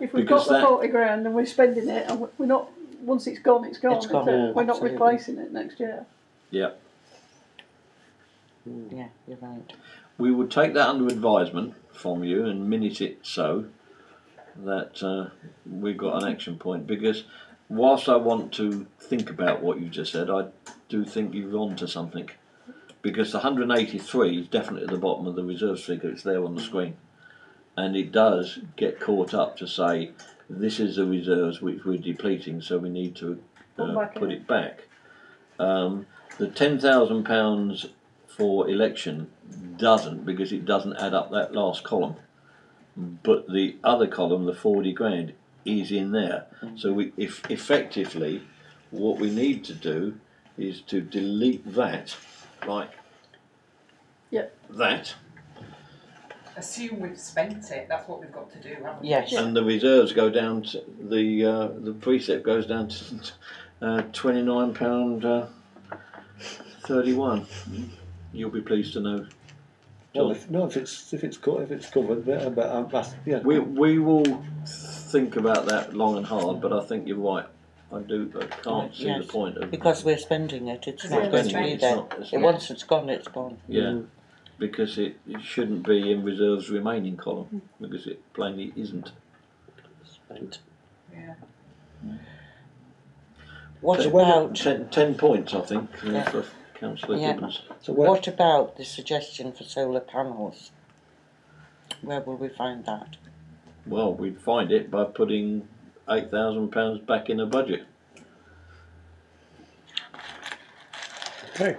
If we've because got the that- forty grand and we're spending it, and we're not, once it's gone, it's gone, It's gone, it? yeah, we're not absolutely. replacing it next year. yeah. Yeah, you're right. We would take that under advisement from you and minute it so that uh, we've got an action point. Because whilst I want to think about what you just said, I do think you're on to something. Because the 183 is definitely at the bottom of the reserves figure, it's there on the screen. And it does get caught up to say this is the reserves which we're depleting, so we need to Put uh, put it back. Um, the £10,000 for election doesn't because it doesn't add up that last column. But the other column, the 40 grand, is in there. So we, if effectively, what we need to do is to delete that, like Yep. that, Assume we've spent it, that's what we've got to do, haven't we? Yes. and the reserves go down to the uh, the precept goes down to uh, 29 pound uh, 31. You'll be pleased to know. Well, if, no, if it's if it's co- if it's covered, but, but um, that's, yeah. We we will think about that long and hard, but I think you're right. I do. I can't see Yes, the point of Because we're spending it, it's not going to spending be it, there. not- it's It- not- Once it's gone, it's gone. yeah, because it, it shouldn't be in reserves remaining column because it plainly isn't. Spent. Yeah. What So when- about, Ten, ten points, I think, uh, Yeah. for Councillor Yeah. Gibbons. So where, what about the suggestion for solar panels? Where will we find that? Well, we'd find it by putting eight thousand pounds back in the budget. Okay.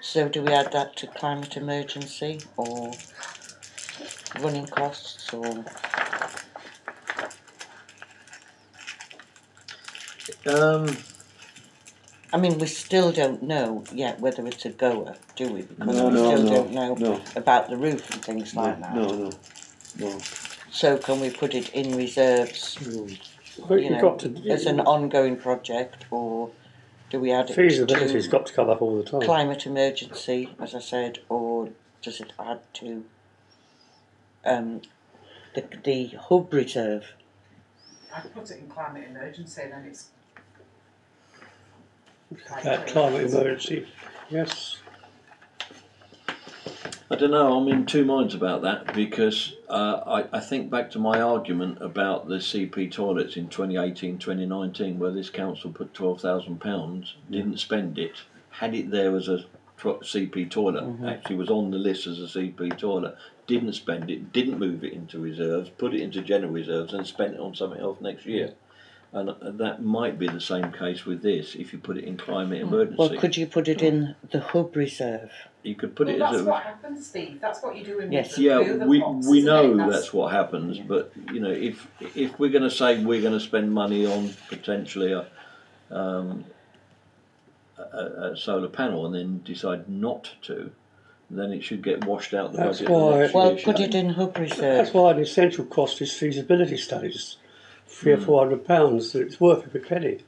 So do we add that to climate emergency or running costs or? Um, I mean, we still don't know yet whether it's a goer, do we? Because No, we no, still no, don't know no. about the roof and things no, like that. no, no, no. So can we put it in reserves But You you've know, got to. as an ongoing project or Do we add it Feasibility's to got to come up all the time. climate emergency, as I said, or does it add to um, the, the hub reserve? I'd put it in climate emergency, then it's. That climate emergency, yes. I don't know. I'm in two minds about that because uh, I, I think back to my argument about the CP toilets in 2018, 2019, where this council put twelve thousand pounds, didn't spend it, had it there as a CP toilet, actually was on the list as a CP toilet, didn't spend it, didn't move it into reserves, put it into general reserves, and spent it on something else next year. And uh, that might be the same case with this if you put it in climate emergency. Well, could you put it in the hub reserve? you could put Well, it that's as a what happens, Steve, that's what you do in Yes. with the, Yeah, the we pots, we know it? that's, what happens, but you know, if if we're going to say we're going to spend money on potentially a, um, a, a solar panel and then decide not to, then it should get washed out the That's budget. why- Well, put it in hub reserve. That's why an essential cost is feasibility studies. Three or Hmm. four hundred pounds that it's worth of a penny.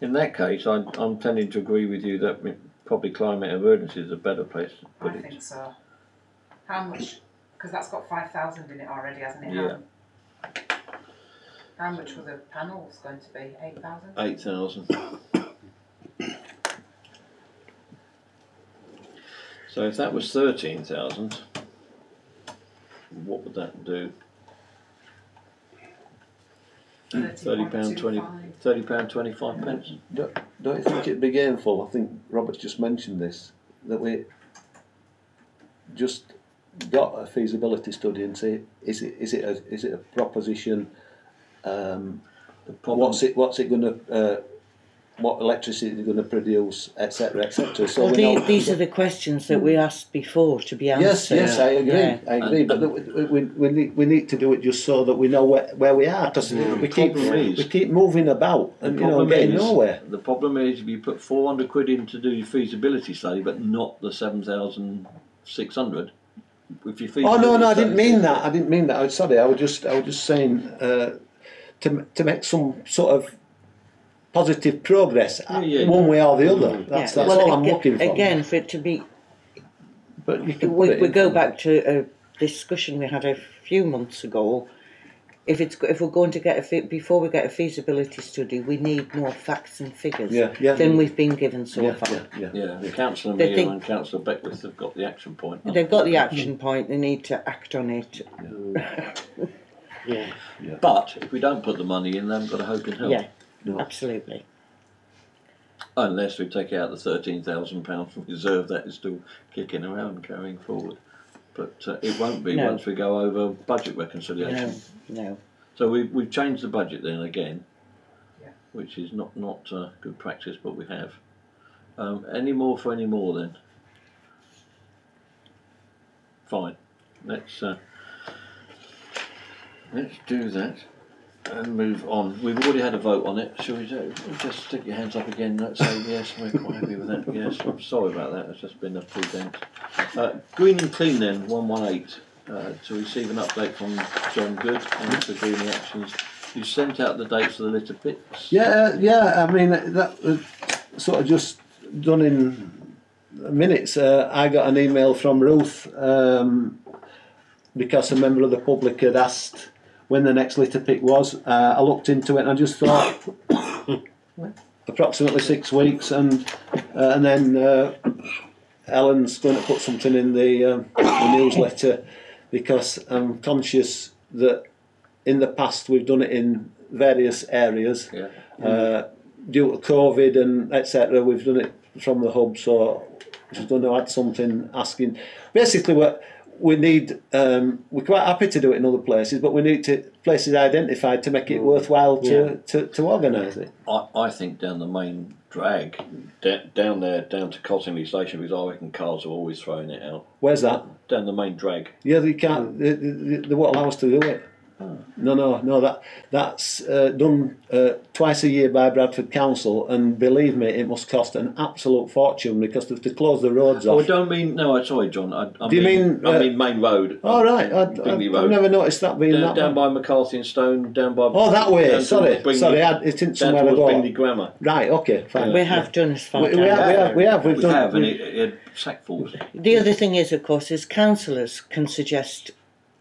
In that case, I, I'm tending to agree with you that probably climate emergency is a better place to I put it. I think so. How much, because that's got five thousand in it already, hasn't it? Yeah. How, how much were the panels going to be, eight thousand? Eight thousand. So if that was thirteen thousand, what would that do? Thirty pound twenty, thirty pound twenty-five pence. Don't, don't you think it'd be gainful? I think Robert's just mentioned this that we just got a feasibility study and say is it is it a, is it a proposition? Um, The problem, what's it what's it going to uh, what electricity is going to produce, etc., etc. So Well, we know- the, these are the questions that we asked before to be Yes, answered. yes, yes, I agree. Yeah. I agree. But we, we, we, need, we need to do it just so that we know where, where we are because we keep is- we keep moving about and you know getting is, nowhere. the problem is if you put four hundred quid in to do your feasibility study, but not the seven thousand six hundred. If your Oh no, no, I didn't mean that. I didn't mean that. I was sorry. I was just, I was just saying uh, to to make some sort of positive progress, Yeah, yeah, one way or the other. Mhm. That's Yeah. that's well, all I'm aga- looking for. Again, for it to be, but you can we, we in- go back to a discussion we had a few months ago. If it's if we're going to get a fe- before we get a feasibility study, we need more facts and figures Yeah, yeah. than we've been given so Yeah, far. yeah, yeah. Yeah, the councillor They Meal think- and councillor Beckwith have got the action point. They've got the action point. They need to act on it. Yeah. But if we don't put the money in, they haven't got a hope in hell. Yeah, No. absolutely. Unless we take out the thirteen thousand pounds from reserve that is still kicking around and carrying forward. But uh, it won't be No. once we go over budget reconciliation. No, no. So we, we've changed the budget then again, Yeah. which is not, not uh, good practice, but we have. Um, any more for any more then? Fine. Let's uh, let's do that and move on. We've already had a vote on it. Shall we do? Just stick your hands up again. Let's say yes. We're quite happy with that. Yes. I'm sorry about that. It's just been a prudent. Uh, green and clean then. One one eight. Uh, to receive an update from John Good on the green actions. You sent out the dates of the litter pits. Yeah, yeah. I mean that was sort of just done in minutes. Uh, I got an email from Ruth um, because a member of the public had asked when the next litter pick was. Uh, I looked into it and I just thought approximately six weeks, and uh, and then uh, Ellen's going to put something in the, um, the newsletter because I'm conscious that in the past we've done it in various areas Yeah. uh, due to COVID and etc. We've done it from the hub, so she's going to add something asking. Basically, what we need, um, we're quite happy to do it in other places, but we need to places identified to make it worthwhile to to, to organise it. I, I think down the main drag, da- down there, down to Cottingley Station, because I reckon cars are always throwing it out. Where's that? Down the main drag. Yeah, they can't. They, they, they won't allow us to do it. No, no, no. That that's uh, done uh, twice a year by Bradford Council, and believe me, it must cost an absolute fortune because they have to close the roads Oh, I don't mean no. I sorry, John. I, I Do you mean, I uh, mean main road. All right, I, Bingley I, Road. I've never noticed that being down, that. down bad. by McCarthy and Stone. Down by. oh, that way. down Sorry, Bingley- sorry. I, it isn't Down somewhere I towards go. Bingley Grammar. Right. Okay. Fine. We have done as far We, we have, we have. We have. We've We done. have, and we- it, it had sackfuls. The other thing is, of course, is councillors can suggest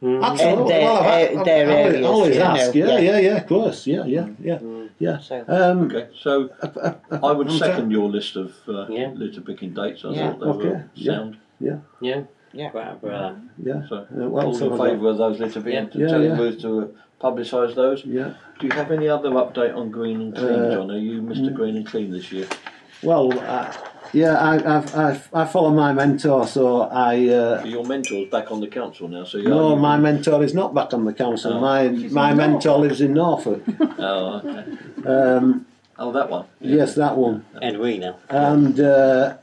Absolutely. their- well, I've, uh, I've, their I've always, areas, always you know, ask. Yeah, yeah. yeah, yeah. Of course. Yeah, yeah, yeah, yeah. So- Um, Okay, so uh, uh, I would I'm second your list of uh, Yeah. litter picking dates. I Yeah. thought they were Okay, yeah. sound. Yeah. Yeah. Quite happy with. Yeah. So Uh, what all in have I got? favour of those litter picking. Yeah. To Yeah, tell yeah. you to uh, publicise those. Yeah. Do you have any other update on Green and Clean, Uh, John? Are you Mr. Green and Clean this year? Well, uh, yeah, I, I've, I've, I follow my mentor, so I. Uh, Your mentor's back on the council now, so you no, are my mentor is not back on the council. Oh. My my mentor lives in Norfolk. Oh, okay. Um, oh, that one. yes, that one. Edwina. And uh,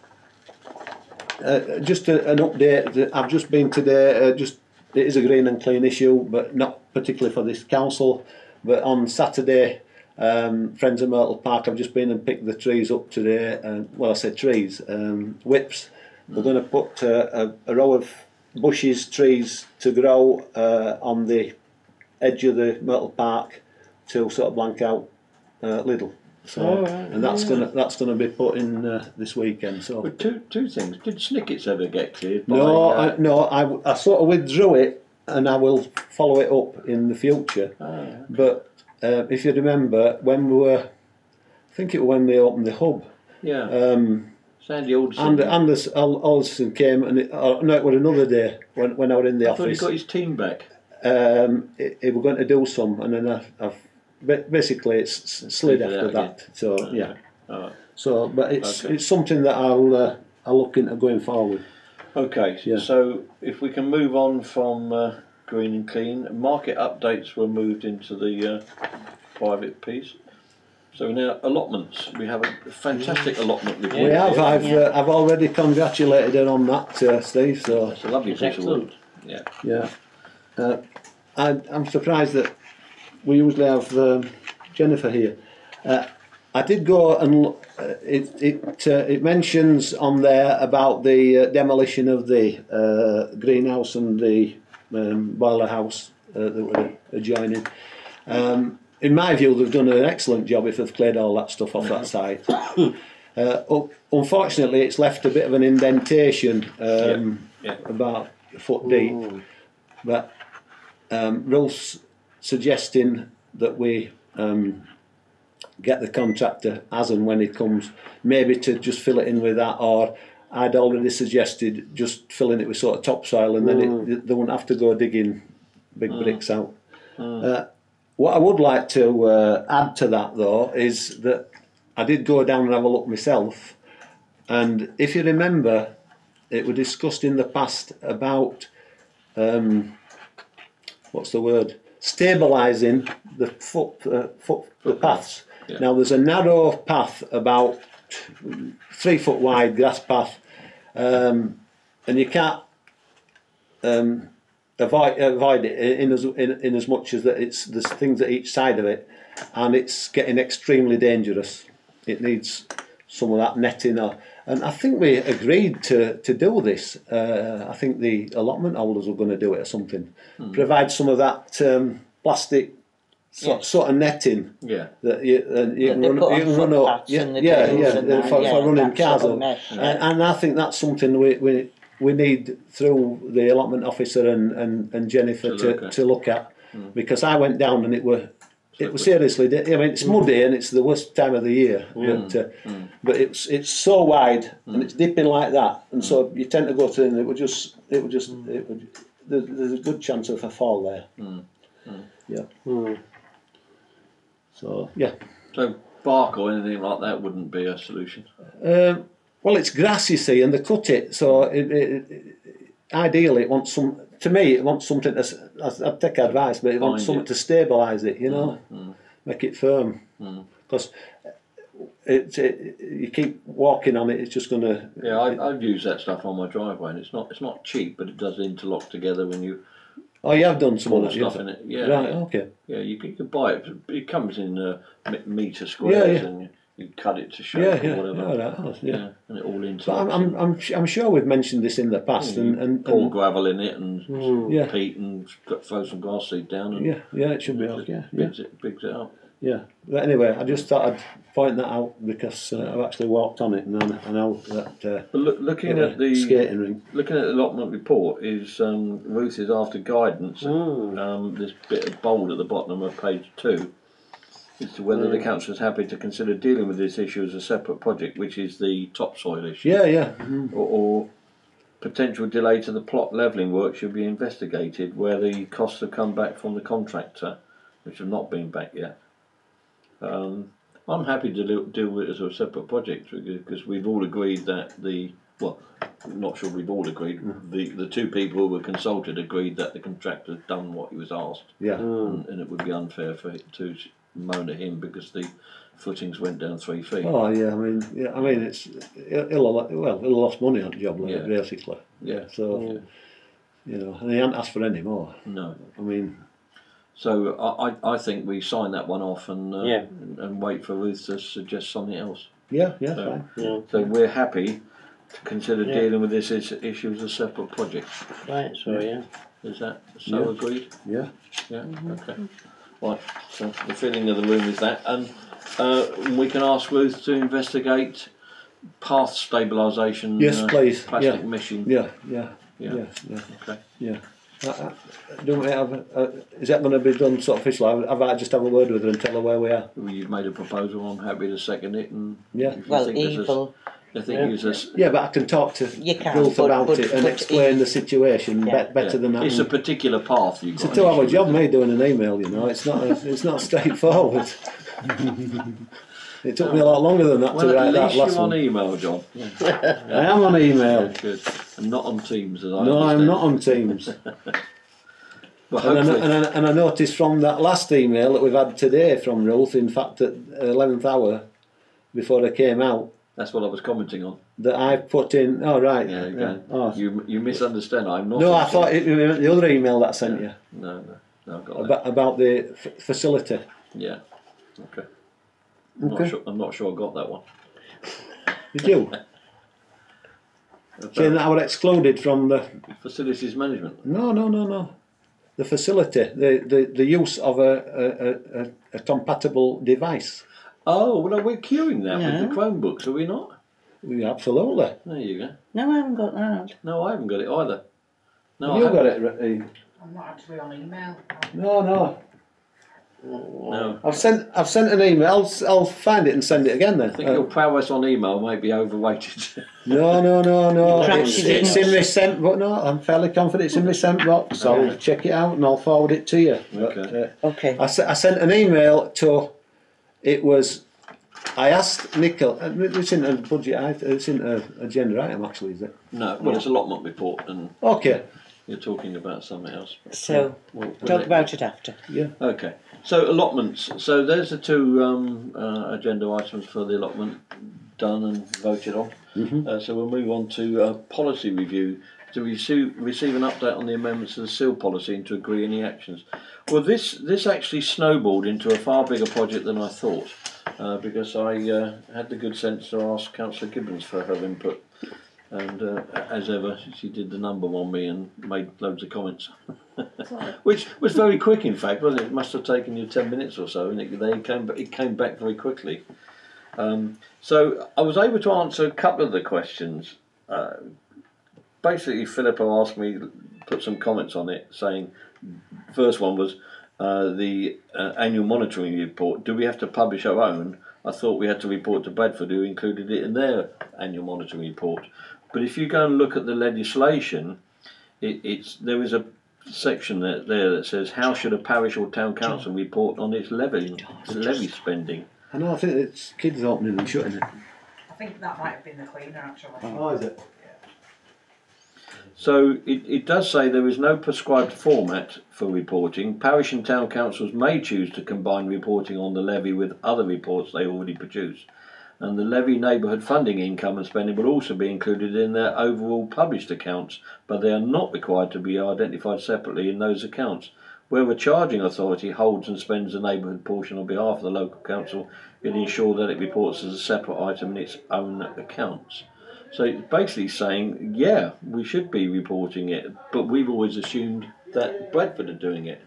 uh, just a, an update. I've just been today. Uh, just it is a green and clean issue, but not particularly for this council. But on Saturday, um, Friends of Myrtle Park, I've just been and picked the trees up today. And well, I said trees, um, whips. We're going to put uh, a, a row of bushes, trees to grow uh, on the edge of the Myrtle Park to sort of blank out uh, Lidl. So, Oh, right, and that's gonna that's gonna be put in uh, this weekend. So But two two things. Did Snickets ever get cleared? No, I, no, I, I sort of withdrew it, and I will follow it up in the future. ah, But uh, if you remember, when we were, I think it was when they opened the hub, yeah. um, Sandy Alderson. and Anders Al- Alderson came, and it, oh, no, it was another day when, when I was in the I thought he got his team back. Um, it, it were going to do some, and then I, I've basically it's slid after out that. So yeah, Alright. so but it's Okay. it's something that I'll uh, I'll look into going forward. Okay, Yeah. so if we can move on from uh, green and clean, market updates were moved into the uh, private piece. So now allotments, we have a fantastic allotment review. We have. here. I've Yeah. uh, I've already congratulated her on that, uh, Steve. So That's a lovely It's piece of work. excellent. yeah, uh, I, I'm surprised that we usually have um, Jennifer here. Uh, I did go and look, uh, it it uh, it mentions on there about the uh, demolition of the uh, greenhouse and the um, boiler house uh, that were adjoining. Um, in my view, they've done an excellent job if they've cleared all that stuff off that site. Uh, unfortunately, it's left a bit of an indentation um, Yeah, yeah. about a foot deep. But um, Ruth's suggesting that we um, get the contractor as and when he comes, maybe to just fill it in with that, or I'd already suggested just filling it with sort of topsoil, and then it, they won't have to go digging big bricks out. Uh, what I would like to uh, add to that, though, is that I did go down and have a look myself, and if you remember, it was discussed in the past about um, what's the word? Stabilising the foot, uh, foot the paths. Yeah. Now there's a narrow path about three foot wide grass path, um, and you can't um, avoid avoid it in as in, in as much as that it's there's things at each side of it, and it's getting extremely dangerous. It needs some of that netting or, and I think we agreed to, to do this. Uh, I think the allotment holders were going to do it or something. Provide some of that um, plastic sort, Yes. sort of netting. Yeah. that you, uh, you That can they run, put you can run up. footpaths Yeah, and yeah, trails yeah, and that, for, yeah, for running that sort cars. of up. mesh, yeah. and, and I think that's something we, we, we need through the allotment officer and, and, and Jennifer To to, look at. to look at. Mm. Because I went down and it were it was seriously I mean it's mm. muddy and it's the worst time of the year. Mm. But, uh, but it's it's so wide and it's dipping like that. And so you tend to go through and it would just it would just it would there, there's a good chance of a fall there. Yeah so yeah So bark or anything like that wouldn't be a solution. Um, well, it's grass, you see, and they cut it. So it, it, it, ideally, it wants some. To me, it wants something to. s- I'd I'd take advice, but it wants something to stabilise it. You know, mm, mm. make it firm. Mm. Because it, it, you keep walking on it, it's just going to. Yeah, I, I've used that stuff on my driveway, and it's not it's not cheap, but it does interlock together when you Oh, you have done some full of of that, stuff yeah. in it. Yeah, Right, yeah. okay. Yeah, you can, you can buy it. It comes in uh, meter squares, yeah. and you, you cut it to shape Yeah, or whatever. yeah, right, yeah. yeah. and it all into. But I'm, I'm, I'm, I'm sure we've mentioned this in the past, and, and, pour and gravel in it and Mm. yeah, peat and throw some grass seed down and yeah, yeah, it should be okay. Yeah, bigs it, bigs it up. Yeah. But anyway, I just thought I'd point that out because uh, I've actually walked on it, and I, I know that uh, But look, looking at the skating ring. looking at the allotment report is um, Ruth is after guidance. Mm. Um, this bit of bold at the bottom of page two as to whether the council is happy to consider dealing with this issue as a separate project, which is the topsoil issue, Yeah, yeah, mm, or, or potential delay to the plot levelling work should be investigated, where the costs have come back from the contractor, which have not been back yet. Um, I'm happy to do, deal with it as a separate project because we've all agreed that the well, I'm not sure we've all agreed. The the two people who were consulted agreed that the contractor had done what he was asked, yeah. and, and it would be unfair for it to moan at him because the footings went down three feet. Oh yeah, I mean, yeah, I mean, it's he'll, he'll well, he'll lost money on the job like Yeah. basically. Yeah, So Yeah. you know, and he hasn't asked for any more. no. I mean, So I, I, I think we sign that one off and uh, Yeah. and, and wait for Ruth to suggest something else. yeah, yeah, So- fine. Yeah, So we're happy to consider Yeah. dealing with this is, issue as a separate project. right, so yeah. Is that so Yeah. agreed? Yeah, Yeah. Okay. Right. So the feeling of the room is that, and uh, we can ask Ruth to investigate path stabilisation. Yes, uh, please. Plastic Yeah. meshing. yeah, yeah, Yeah. yeah, yeah. Okay. yeah. Uh, uh, don't we have? Uh, is that going to be done sort of officially? Have, have I just have a word with her and tell her where we are? Well, You've made a proposal. I'm happy to second it. And Yeah. if you Well, think there's a- evil, I think Yeah. there's a s- Yeah, but I can talk to You can, Ruth but- about but- it and but explain he- the situation Yeah. be- better yeah. than that. It's a particular path you've It's a got. two-hour job, with. mate, doing an email, you know. It's not it's not straightforward. it took me a lot longer than that Well, to write that least last you're on one. email, John. I am on email. Good. And not on Teams, as I No, I'm not on Teams. Well, and, I, and, I, and I noticed from that last email that we've had today from Ruth, in fact, at 11th hour, before I came out, that's what I was commenting on. that I've put in. Oh, right. Yeah, yeah. again. Oh. You you misunderstand. I'm not. No, I thought Teams. it, was the other email that I sent you No, no, no. I've got that. about, about the f- facility. Yeah. Okay. I'm not sure. I'm not sure I got that one. Did you? Saying that I were excluded from the. Facilities management. No, no, no, no. The facility, the, the, the use of a, a, a, a compatible device. Oh, well, we're queuing that with the Chromebooks, are we not? Yeah, absolutely. There you go. No, I haven't got that. No, I haven't got it either. No, you I got haven't. it? Ray? Eh. I'm not actually on email. No, no. No. I've sent I've sent an email. I'll, I'll find it and send it again then. I think Uh, your prowess on email might be overrated. no, no, no, no. Perhaps It's, it's in my sent box. No, I'm fairly confident it's in my sent box. I'll Okay. check it out and I'll forward it to you. But, Okay. uh, Okay. I, I sent an email to. It was. I asked Nicol. uh, It's in a budget. item, It's in a agenda item actually. Is it? no, well, it's allotment report, and Okay. you're talking about something else. So, We'll- we'll talk about it after. Yeah. Okay, so allotments. So there's the two um, uh, agenda items for the allotment done and voted on. Mhm. Uh, so we'll move on to uh, policy review to receive, receive an update on the amendments to the CIL policy and to agree any actions. Well, this this actually snowballed into a far bigger project than I thought uh, because I uh, had the good sense to ask Councillor Gibbons for her input. And uh, as ever, she did the number on me and made loads of comments. Which was very quick, in fact, wasn't it? It must have taken you ten minutes or so, and it, they came, but it came back very quickly. Um, so I was able to answer a couple of the questions. Uh, basically, Philippa asked me to put some comments on it, saying, first one was uh, the uh, annual monitoring report. Do we have to publish our own? I thought we had to report to Bradford, who included it in their annual monitoring report. But if you go and look at the legislation, it, it's there is a section there, there that says how should a parish or town council report on its levy levy spending. I know. I think it's kids opening and shutting it. I think that might have been the cleaner actually. Oh, is it? So it, it does say there is no prescribed format for reporting. Parish and town councils may choose to combine reporting on the levy with other reports they already produce. And the levy neighbourhood funding income and spending will also be included in their overall published accounts, but they are not required to be identified separately in those accounts. Where a charging authority holds and spends the neighbourhood portion on behalf of the local council, it ensures that it reports as a separate item in its own accounts. So it's basically saying, yeah, we should be reporting it, but we've always assumed that Bradford are doing it.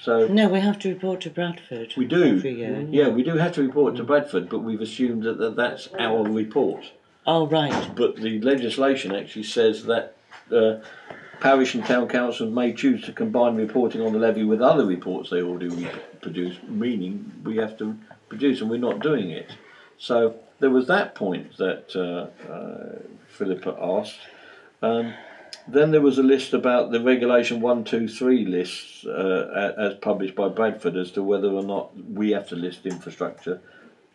So No, we have to report to Bradford. we do. Every year. Yeah, we do have to report to Bradford, but we've assumed that, that that's our report. Oh, right. But the legislation actually says that uh, parish and town councils may choose to combine reporting on the levy with other reports they already re- produce, meaning we have to produce, and we're not doing it. So there was that point that uh, uh, Philippa asked. Um, then there was a list about the regulation one, two, three lists uh, as published by Bradford as to whether or not we have to list infrastructure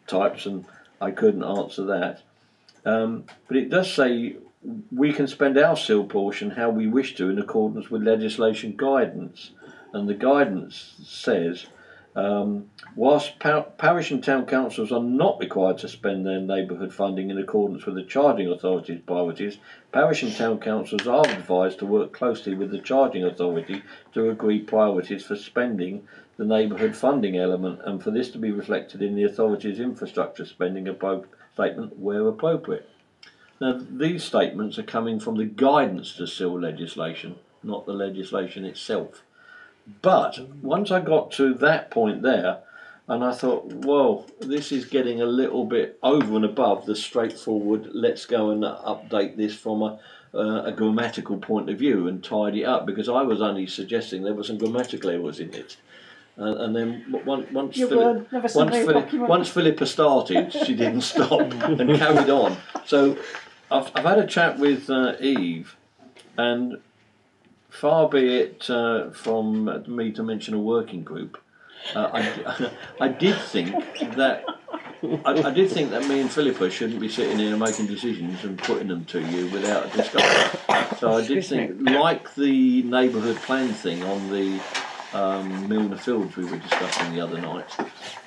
types, and I couldn't answer that. Um, but it does say we can spend our CIL portion how we wish to in accordance with legislation guidance, and the guidance says. Um, whilst par- parish and town councils are not required to spend their neighbourhood funding in accordance with the charging authority's priorities, parish and town councils are advised to work closely with the charging authority to agree priorities for spending the neighbourhood funding element and for this to be reflected in the authority's infrastructure spending appro- statement where appropriate. Now, these statements are coming from the guidance to CIL legislation, not the legislation itself. But once I got to that point there, and I thought, whoa, this is getting a little bit over and above the straightforward, let's go and update this from a, uh, a grammatical point of view and tidy up, because I was only suggesting there were some grammatical errors in it. And, and then once, once You Philip, once, sent Philip, once Philippa started, she didn't stop and carried on. So I've, I've had a chat with uh, Eve, and far be it uh, from me to mention a working group, uh, I, I did think that. I, I did think that me and Philippa shouldn't be sitting here making decisions and putting them to you without a discussion. So I did think, like the neighbourhood plan thing on the um, Milner Fields we were discussing the other night,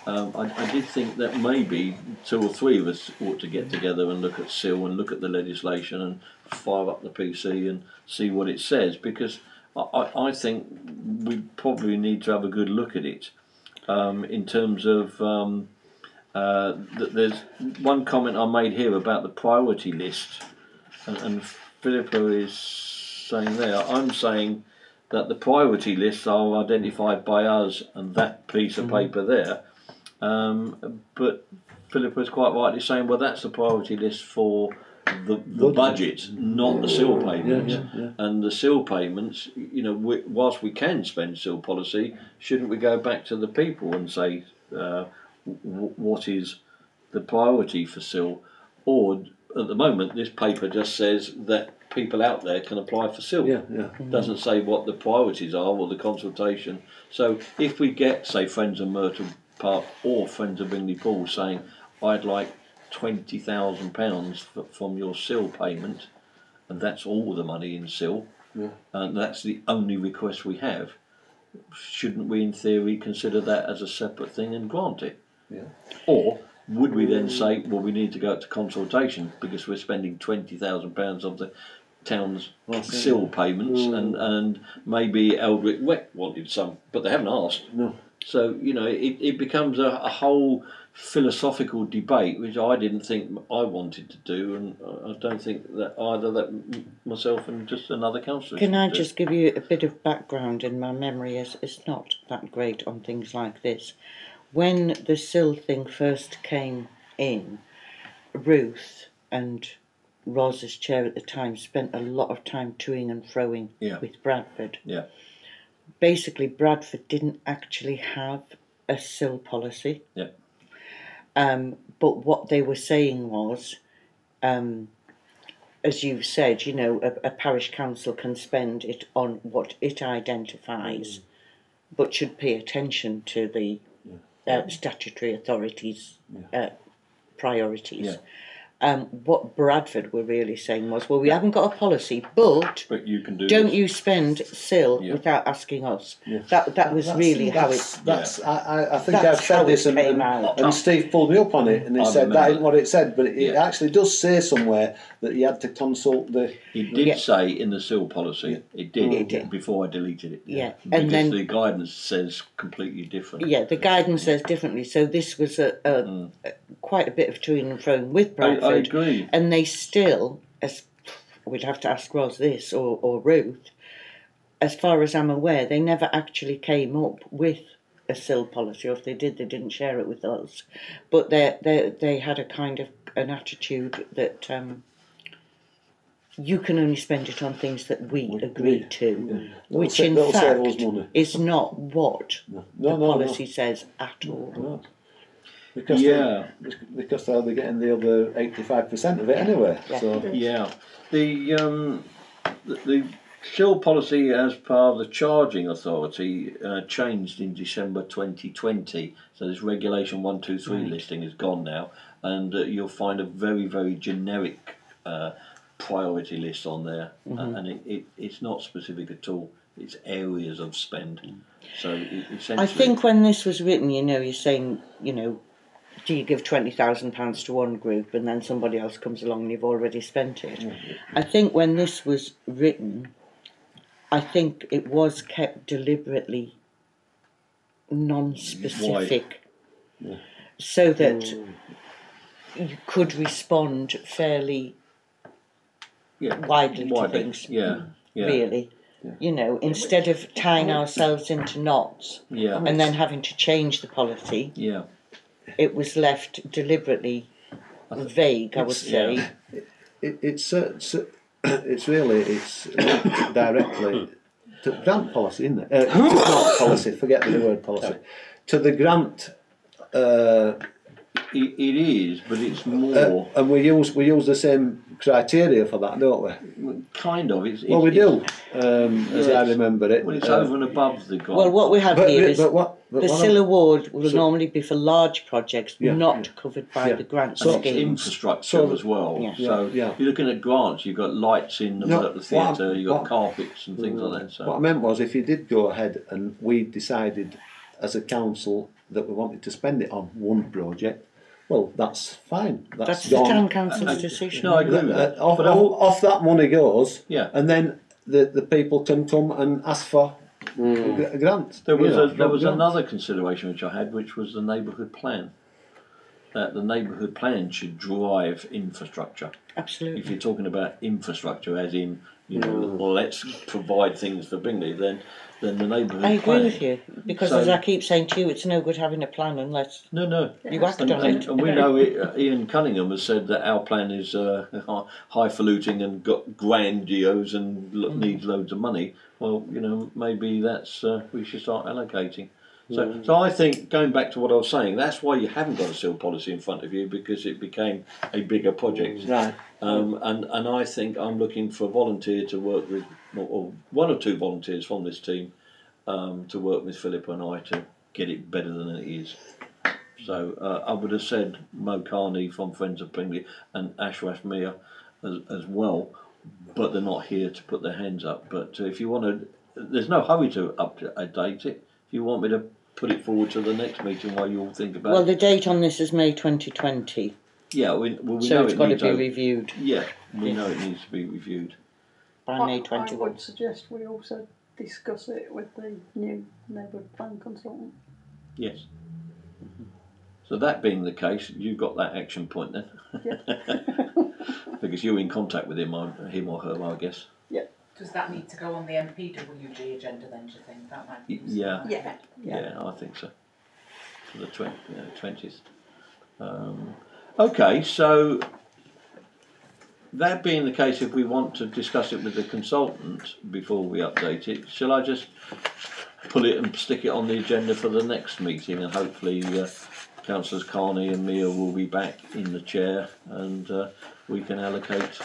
um, I, I did think that maybe two or three of us ought to get together and look at CIL and look at the legislation and fire up the PC and see what it says because I, I think we probably need to have a good look at it um, in terms of. Um, uh, th- there's one comment I made here about the priority list, and, and Philippa is saying there. I'm saying that the priority lists are identified by us and that piece of paper there. Um, but Philippa is quite rightly saying, well, that's the priority list for the, the budget, not the CIL payments. yeah, yeah. And the CIL payments, you know, we, whilst we can spend CIL policy, shouldn't we go back to the people and say uh, w- what is the priority for CIL? Or at the moment, this paper just says that people out there can apply for CIL Yeah, yeah. Mm-hmm. doesn't say what the priorities are or the consultation. So if we get, say, Friends of Myrtle Park or Friends of Bingley Pool saying, I'd like twenty thousand pounds from your CIL payment, and that's all the money in CIL, Yeah. and that's the only request we have, shouldn't we, in theory, consider that as a separate thing and grant it? Yeah. Or would we then mm. say, well, we need to go to consultation because we're spending twenty thousand pounds of the town's That's it. Payments, Mm. and and maybe Eldwick Wet wanted some, but they haven't asked. No. So you know, it, it becomes a, a whole philosophical debate, which I didn't think I wanted to do, and I I don't think that either that myself and just another councillor. Can I do. just give you a bit of background? And my memory is, is not that great on things like this. When the CIL thing first came in, Ruth and Ros as chair at the time spent a lot of time toing and froing Yeah. with Bradford. Yeah. Basically, Bradford didn't actually have a CIL policy. Yeah. Um, but what they were saying was, um, as you've said, you know, a, a parish council can spend it on what it identifies, but should pay attention to the uh, statutory authorities' uh, priorities. Yeah. Um, what Bradford were really saying was, well, we haven't got a policy, but But you can do. don't this. you spend CIL Yeah. without asking us. Yeah. That that was That's- really how that's, it. That's, I, I, I think That's I've said this and, came and, and Steve pulled me up on it and he I said that remember. isn't what it said, but it, it Yeah. actually does say somewhere that you had to consult the. He did Yeah. say in the CIL policy, it did, It did. before I deleted it. Yeah, Because and then- the guidance says completely different. Yeah, the guidance says differently. So this was a, a, Mm. a quite a bit of to and fro with I, Bradford. I agree. and they still, as we'd have to ask Ros this or, or Ruth, as far as I'm aware, they never actually came up with a CIL policy, or if they did, they didn't share it with us. But they they they had a kind of an attitude that um, you can only spend it on things that we agree to, which That'll in fact save us money. is not what No, the no, no. policy says at all. No. Because Yeah. they, because they'll be getting the other eighty five percent of it anyway. Yeah. So Yeah, the um, the, the CIL policy as part of the charging authority uh, changed in December 2020. So this regulation one two three Right. listing is gone now, and uh, you'll find a very very generic uh, priority list on there, Mm-hmm. uh, and it, it, it's not specific at all. It's areas of spend. So it, essentially, I think when this was written, you know, you're saying, you know, do you give twenty thousand pounds to one group and then somebody else comes along and you've already spent it? I think when this was written, I think it was kept deliberately non-specific, so that mm. you could respond fairly yeah, widely to things. yeah, yeah, Really, you know, instead of tying ourselves into knots yeah, and then having to change the policy. yeah. It was left deliberately vague, I would It's- say. yeah. it, it's uh, it's, it's really it's directly to grant policy, isn't it? Uh, not policy. Forget the word policy. To the grant, uh, It, it is, but it's uh, more and we use we use the same criteria for that, don't we? kind of. It's, Well, we do, um, as I remember it. Well, it's Uh, over and above the grant. Well, what we have But, here is but what? But the what CIL award will so- normally be for large projects, Yeah, not yeah. covered by Yeah. the grant and it's scheme. infrastructure so- as well. Yeah. So Yeah, yeah. you're looking at grants. You've got lights in the, No, at the theatre. You've got what- carpets and things like that. So What I meant was, if you did go ahead and we decided as a council that we wanted to spend it on one project, well, that's fine. That's, That's the gone. town council's And- decision. no, I agree with Uh, that. off, But off, all- off that money goes, Yeah. and then the, the people can come and ask for a a grant. There was you know, a, there was grant. another consideration which I had, which was the neighbourhood plan. That the neighbourhood plan should drive infrastructure. Absolutely. If you're talking about infrastructure, as in you know, Mm. well, let's provide things for Bingley, then then the neighbourhood I agree plan. with you because, So- as I keep saying to you, it's no good having a plan unless No, no. you act And, on and, it. and we know it, uh, Ian Cunningham has said that our plan is uh, hi- highfalutin and got grandiose and lo- Mm. needs loads of money. Well, you know, maybe that's uh, we should start allocating. So, Mm. so I think going back to what I was saying, that's why you haven't got a CIL policy in front of you because it became a bigger project. Right. Um, and and I think I'm looking for a volunteer to work with, or, one or two volunteers from this team, um, to work with Philip and I to get it better than it is. So uh, I would have said Mo Carney from Friends of Bingley and Ashraf Mia as, as well, but they're not here to put their hands up. But uh, if you want to, there's no hurry to update it. If you want me to put it forward to the next meeting while you all think about well, it, the date on this is May 2020, yeah, we, well, we so know it's it got to be reviewed Yeah, we know it needs to be reviewed. by I, May I would suggest we also discuss it with the new neighbourhood plan consultant. Yes. So that being the case, you've got that action point then. because you're in contact with him, or him or her, I guess. Yeah. Does that need to go on the NPWG agenda then, do you think? That might be Y- yeah. Yeah. Yeah, I think so. For the twentieth. Um, okay, so that being the case, if we want to discuss it with the consultant before we update it, shall I just pull it and stick it on the agenda for the next meeting, and hopefully uh, councillors Carney and Mia will be back in the chair, and uh, we can allocate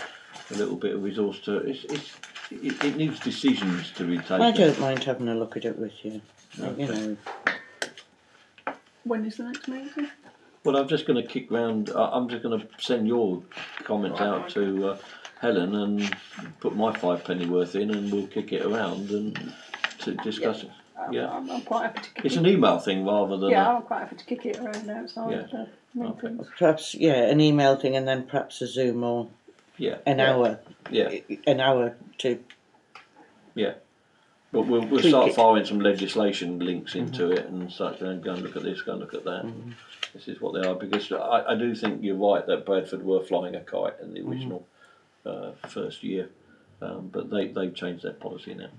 a little bit of resource to it. It's, it's, it, it needs decisions to be taken. I don't mind having a look at it with you. You know, When is the next meeting? Well, I'm just going to kick round. I- I'm just going to send your comments out to uh, Helen and put my five penny worth in, and we'll kick it around and to discuss it. I'm, Yeah. I'm, I'm quite happy to kick It's it. an email thing rather than. yeah, A, I'm quite happy to kick it around outside Yeah. the meetings. Perhaps, yeah, an email thing and then perhaps a Zoom or yeah. an yeah, hour, Yeah, an hour to, but we'll, we'll start it. firing some legislation links into it and such, and go and look at this, go and look at that. This is what they are because I, I do think you're right that Bradford were flying a kite in the original uh, first year, um, but they they've changed their policy now.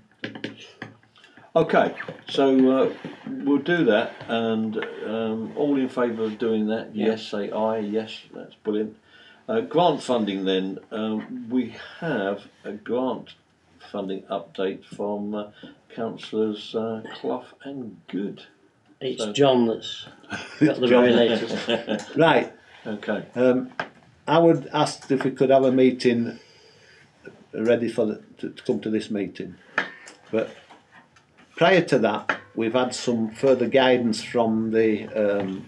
Okay, so uh, we'll do that, and um, all in favour of doing that, yes, say aye, yes, that's brilliant. Uh, grant funding then, um, we have a grant funding update from uh, councillors uh, Clough and Good. It's So- John that's got the very latest. Right, okay, um, I would ask if we could have a meeting ready for the, to, to come to this meeting. But prior to that, we've had some further guidance from the um,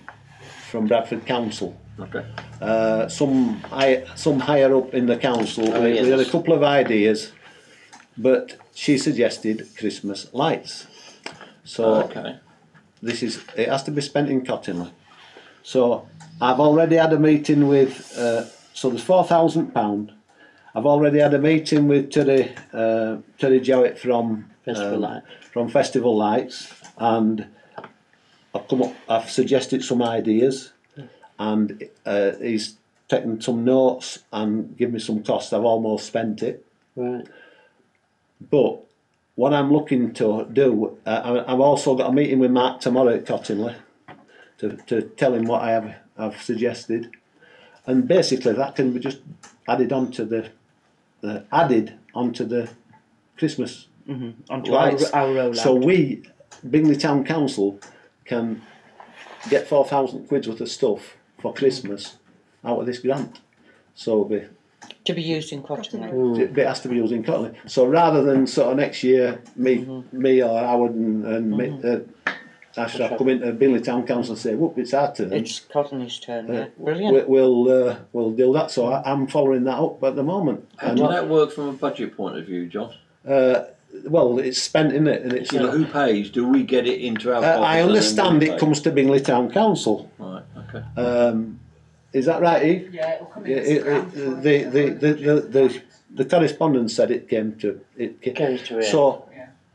from Bradford Council. okay, Uh, some high, some higher up in the council, Oh, we, we had a couple of ideas, but she suggested Christmas lights. So okay, this is it has to be spent in Cottingley. So I've already had a meeting with uh, so there's four thousand pound. I've already had a meeting with Terry uh, Terry Jowett from Festival um, Light. from Festival Lights, and I've come up. I've suggested some ideas, and uh, he's taken some notes and given me some costs. I've almost spent it. Right. But what I'm looking to do, uh, I've also got a meeting with Mark tomorrow at Cottingley to, to tell him what I have I've suggested, and basically that can be just added onto the, added onto the Christmas onto lights. our, our. So we, Bingley Town Council, can get four thousand quid's worth of stuff for Christmas out of this grant. So it'll be to be used in Cottingley. Mm. it it has to be used in Cottingley. So rather than sort of next year, me, Mm-hmm. me or Howard and, and me, uh, Ashraf come into Bingley Town Council and say, "Whoop, it's our turn." It's Cotton's turn, yeah. Uh, Brilliant. we, we'll uh, we'll do that. So I, I'm following that up at the moment. How And, does that work from a budget point of view, John? uh, well, it's spent in it, and it's. You know, who pays? Do we get it into our? Uh, I understand it pay? comes to Bingley Town Council. Right. Okay. Um, is that right, Eve? Yeah, it'll come in Yeah, it, it, the, the, the, the, the, the correspondence said it came to it. Came, Comes to it so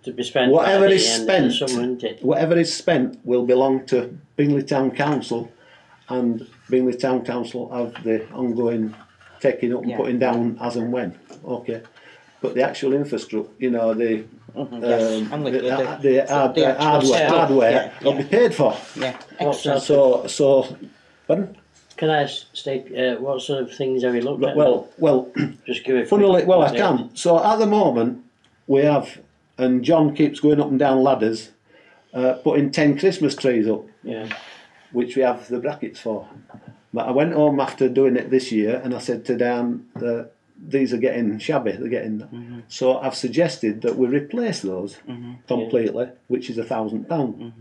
to be spent. whatever is end of the spent- summer, whatever is spent will belong to Bingley Town Council, and Bingley Town Council have the ongoing taking up and Yeah. putting down as and when. Okay, but the actual infrastructure, you know, the Mhm, yes, um, I'm with the, the, The- the hard, hardware, hardware yeah, will be paid for. yeah, What excellent. So, so, pardon? Can I state uh, what sort of things have you looked at? Well, well, just give it. Funnily, well, I can. So at the moment, we have, and John keeps going up and down ladders, uh, putting 10 Christmas trees up, Yeah. which we have the brackets for. But I went home after doing it this year and I said to Dan, uh, these are getting shabby, they're getting. So I've suggested that we replace those completely, which is a thousand pound.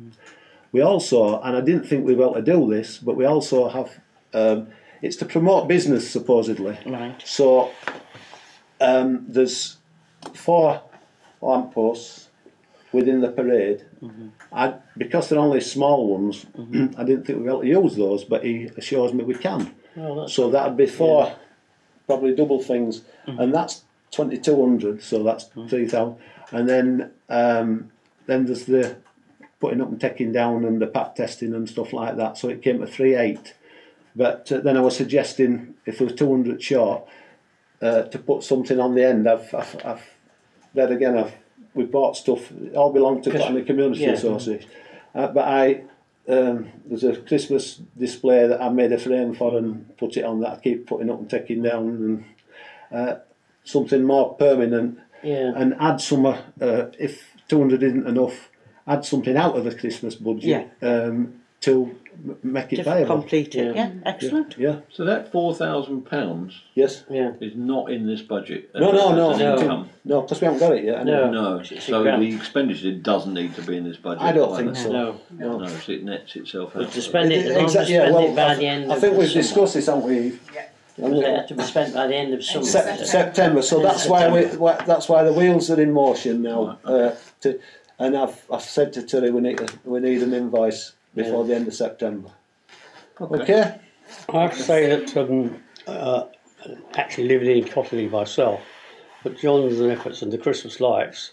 We also, and I didn't think we were able to do this, but we also have, um, it's to promote business supposedly. Right. So um, there's four lampposts within the parade. Mhm. I, because they're only small ones, I didn't think we were able to use those, but he assures me we can. Oh, that's So that'd be four, probably double things, and that's twenty two hundred. So that's three thousand, and then um, then there's the putting up and taking down and the pack testing and stuff like that. So it came to three eight. But uh, then I was suggesting if it was two hundred short, uh, to put something on the end. I've, I've, I've then again I've we bought stuff. It all belonged to Cottingley Community yeah. Association, uh, but I um, there's a Christmas display that I made a frame for and put it on that I keep putting up and taking down and uh, something more permanent yeah. and add some uh, if 200 isn't enough add something out of the Christmas budget um, to make it To viable. complete it, yeah, excellent. Yeah, So that four thousand pounds yes. Yeah. is not in this budget. No, no, no, as an no. income. No, because we haven't got it yet. No. No, It's a so grant. the expenditure doesn't need to be in this budget. I don't either. think so. No. No, so it nets itself But out. to spend it, as long as Exact- we yeah, spend well, it by I- the end I of think we've summer. discussed this, haven't we? Yeah. It had to be spent by the end of summer. Sep- September, so that's why we, why, that's why the wheels are in motion now. Right, Uh, to, and I've, I've said to Terry, we need, a- we need an invoice before the end of September. Okay? I have to say that um, uh, actually living in Cottingley myself, but John's efforts and the Christmas lights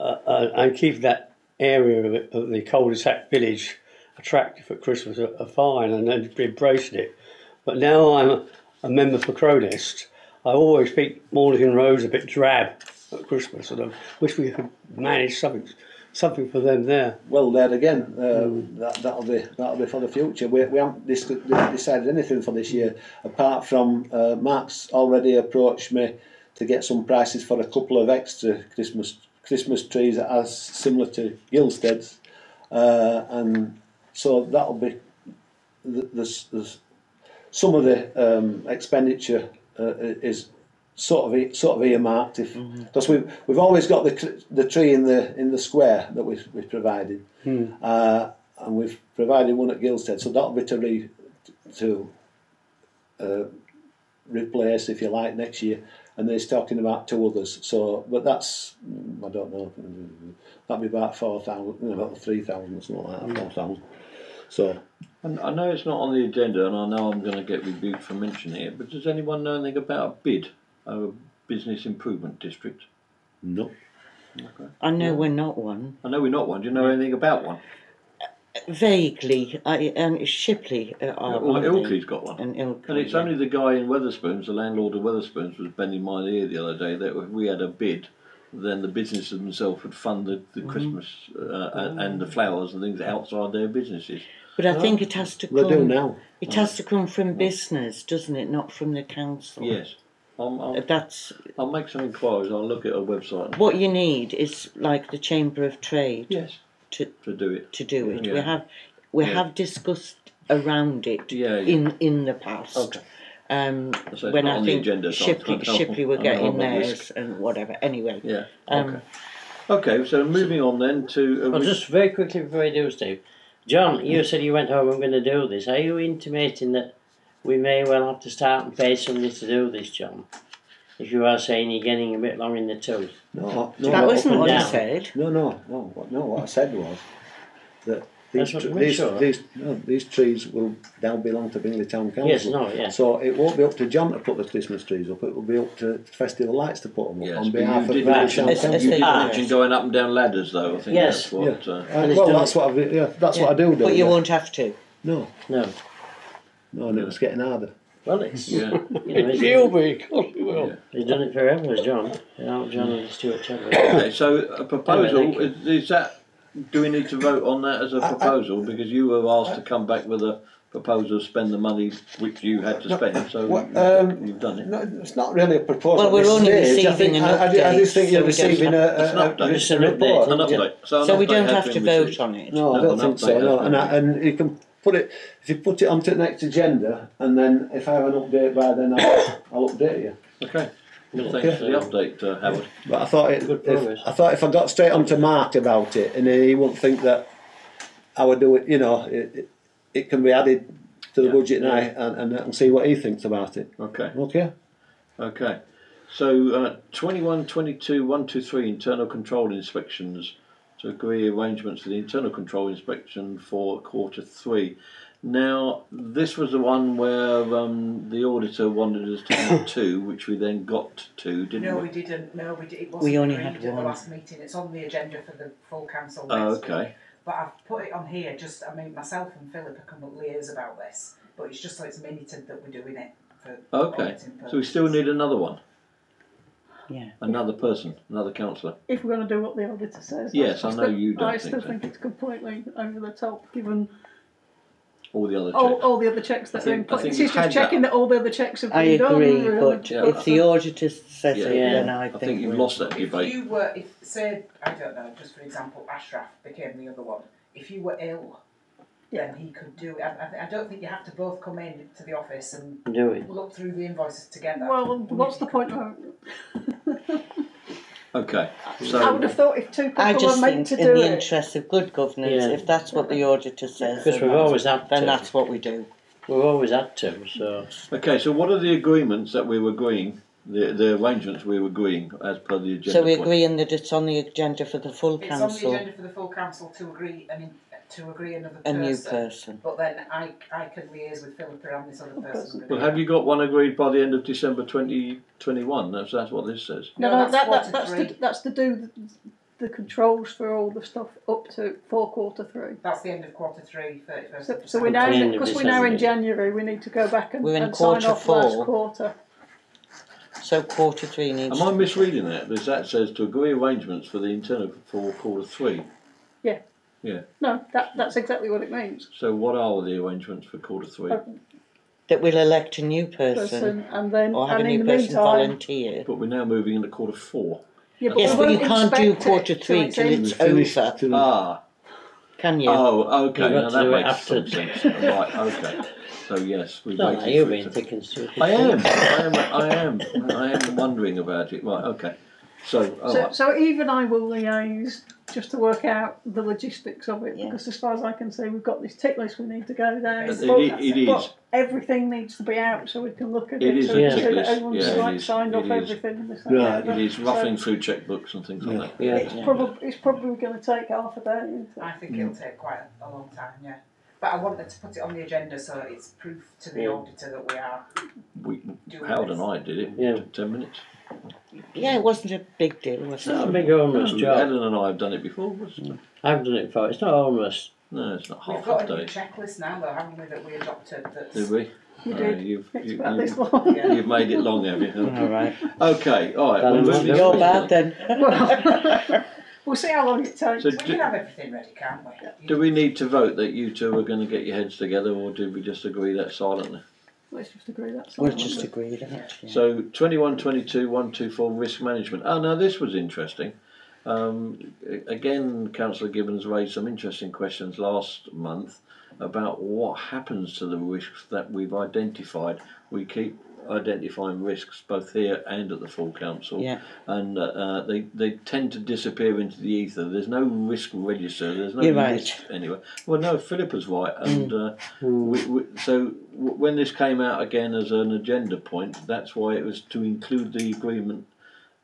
uh, uh, and keeping that area of, it, of the cul-de-sac village attractive at Christmas are, are fine and they've embracing it. But now I'm a, a member for Crownest, I always think Mornington Road's a bit drab at Christmas and I wish we could manage something something for them there. Well, there again, uh, that, that'll be that'll be for the future. We, we haven't dis- decided anything for this year, apart from uh, Mark's already approached me to get some prices for a couple of extra Christmas Christmas trees as similar to Gilstead's, uh, and so that'll be the, the, the some of the um, expenditure uh, is sort of sort of earmarked if because we've we've always got the the tree in the in the square that we've, we've provided. Uh, and we've provided one at Gilstead so that'll be to re, to uh, replace if you like next year. And he's talking about two others so but that's mm, I don't know that'll be about four thousand you know, about three thousand or something like that four thousand. So And I know it's not on the agenda, and I know I'm going to get rebuked for mentioning it. But does anyone know anything about a bid, a business improvement district? no I know we're not one. I know we're not one. Do you know anything about one? Vaguely, I, um, it's Shipley uh, are well, aren't they? Ilkley's got one. And Ilkley. And it's yeah. only the guy in Wetherspoons, the landlord of Wetherspoons, was bending my ear the other day that if we had a bid, then the business themselves would fund the, the Christmas uh, and, and the flowers and things outside their businesses. But I think it has to come. they come. do now It has to come from business, doesn't it? Not from the council. Yes. I'll, Uh, I'll, That's I'll make some inquiries. I'll look at a website. what you need. Is like the Chamber of Trade Yes. to To do it. to do it. We Yeah. have we Yeah. have discussed around it Yeah, yeah. in in the past. Okay. Um, So it's when not I on the think agenda, so I Shipley, can't help Shipley were I know getting I'm at risk. theirs and whatever. Anyway, Yeah. um, okay. Okay. So moving on then to. Uh, Well, just very quickly before you do, Steve. John, you said you went home and going to do this. Are you intimating that we may well have to start and pay somebody to do this, John? If you are saying you're getting a bit long in the tooth. no no that no, wasn't what I said. No, no, no, what- no. What I said was that these, tr- these, sure. these, no, these trees will now belong to Bingley Town Council. Yes, no, yeah. So it won't be up to John to put the Christmas trees up. It will be up to Festival Lights to put them up Yes, on behalf you of did Bingley Town As- as you Council. did Ah. mention going up and down ladders, though. I think Yes. that's what. Yeah. Uh, Uh, And it's well, that's what I, yeah, that's what I do do. But you yeah. won't have to. No, No. No, and it was getting harder. Well, it's yeah. you know, It he's, will be, of course it will. Yeah. he's done it forever, as John. You know, John and Stuart Chadwick. Okay, so a proposal is, is that? Do we need to vote on that as a proposal because you were asked to come back with a proposal to spend the money which you had to No, spend? So what, you've, um, you've done it. No, it's not really a proposal. Well, we're only stage. I receiving think, an I, I, ju- I just update, think you're so we don't receiving a, have- It's an a, update. a, It's a an update, report. An update. So, an So we don't have to vote received. on it. No, I don't an think so. No, and, I, and you can put it if you put it onto the next agenda, and then if I have an update by then, I'll, I'll update you. Okay. Well, Okay. thanks for the update, uh, Howard. But I thought it, Good if. I thought if I got straight on to Mark about it, and he wouldn't think that I would do it. You know, it, it, it can be added to the Yeah. budget now, and, and, and see what he thinks about it. Okay. Okay. Okay. So uh, 21, 22, 123 internal control inspections to agree arrangements for the internal control inspection for quarter three. Now, this was the one where um, the auditor wanted us to have two, which we then got to, didn't No, we? we didn't, no, we did, it wasn't We only agreed had at the one. last meeting, it's on the agenda for the full council Oh, next week. okay. But I've put it on here, just, I mean, myself and Philip have come up liaise about this, but it's just so it's minuted that we're doing it for Okay. auditing So we still purposes. need another one, Yeah. another person, another councillor. If we're going to do what the auditor says. Yes, I know still, you don't I think still so. think it's completely over the top, given All the other all, checks. all the other checks that I are in think- place. She's just checking that. that. all the other checks have been done. agree, really. but Yeah. if the auditor says Yeah. it, then I I think, think you've we're- lost that debate. If you were, if, say, I don't know, just for example, Ashraf became the other one, if you were ill then he could do it. I, I, I don't think you have to both come in to the office and Do it. look through the invoices together. Well, what's the point of Okay, I would so, have thought if two people I just were meant think to in do the it, interest of good governance, Yeah. if that's what the auditor says, Because then we've always had then to. that's what we do. We've always had to, so. okay, so what are the agreements that we were agreeing, the, the arrangements we were agreeing as per the agenda So we're point? agreeing that it's on the agenda for the full it's on council, the agenda for the full council to agree and in, to agree another a person. new person. But then I, I can liaise with Philippa and this other person. Well, have you got one agreed by the end of December twenty twenty-one? That's, that's what this says. no, No, no, that's that, that, that's three. to, that's to do the, the controls for all the stuff up to four quarter three. That's the end of quarter three, 31st So, so we're now, The end of because we're now in January, we need to go back and, We're in and sign quarter off last four. quarter. So quarter three needs. Am I misreading that? Because that says to agree arrangements for the internal for quarter three. No, that, that's exactly what it means. So what are the arrangements for quarter three? Uh, that we'll elect a new person, Person, and then, or have a and new in the person meantime, volunteer. But we're now moving into quarter four. yeah, Yes, we but you won't can't do inspect it quarter three it's till in. it's finished over, till- Ah, can you? oh, okay, You've got now to that do it makes some after. sense. Right, okay. So yes, we No, waited you're for it being to- thick and stupid. I am, I am, I am, I am wondering about it. Right, okay. So, all So, right. so even I will liaise just to work out the logistics of it, Yeah. because as far as I can see, we've got this tick list we need to go down. It- but, it- it is. but everything needs to be out so we can look at It it. is so, a Yeah. can tick that list. everyone's Yeah, it like is. signed off It is. everything and this and Right. that. It is So through checkbooks and things like that. Yeah. It's probably it's probably going to take half a day. I think it'll take quite a long time, yeah. But I wanted to put it on the agenda so it's proof to the Yeah. auditor that we are We, doing Harold this. and I did it Yeah. in ten minutes. Yeah, it wasn't a big deal, was It's not a big onerous No, job. Helen and I have done it before. wasn't it? I've done it before. It's not onerous. No, it's not We've half got a a new day. checklist now though, haven't we, that we adopted that's... Did we? You Uh, did. you've, It's you, about you, this long. Yeah. you've made it long, have you? All right. Okay, all right. Done we'll it, move done. You're on. bad then. Well, we'll see how long it takes. So We do, can have everything ready, can't we? do we need to vote that you two are going to get your heads together, or did we just agree that silently? Let's just agree that's We'll all. just agree that. Yeah. So 21, 22, 124 risk management. Oh, now this was interesting. Um, a- again, Councillor Gibbons raised some interesting questions last month about what happens to the risks that we've identified. We keep identifying risks both here and at the full council, Yeah. and uh, uh, they they tend to disappear into the ether. There's no risk register. There's no You're right. risk anyway. Well, no, Philip Philippa's right, and uh, we, we, so w- when this came out again as an agenda point, that's why it was to include the agreement,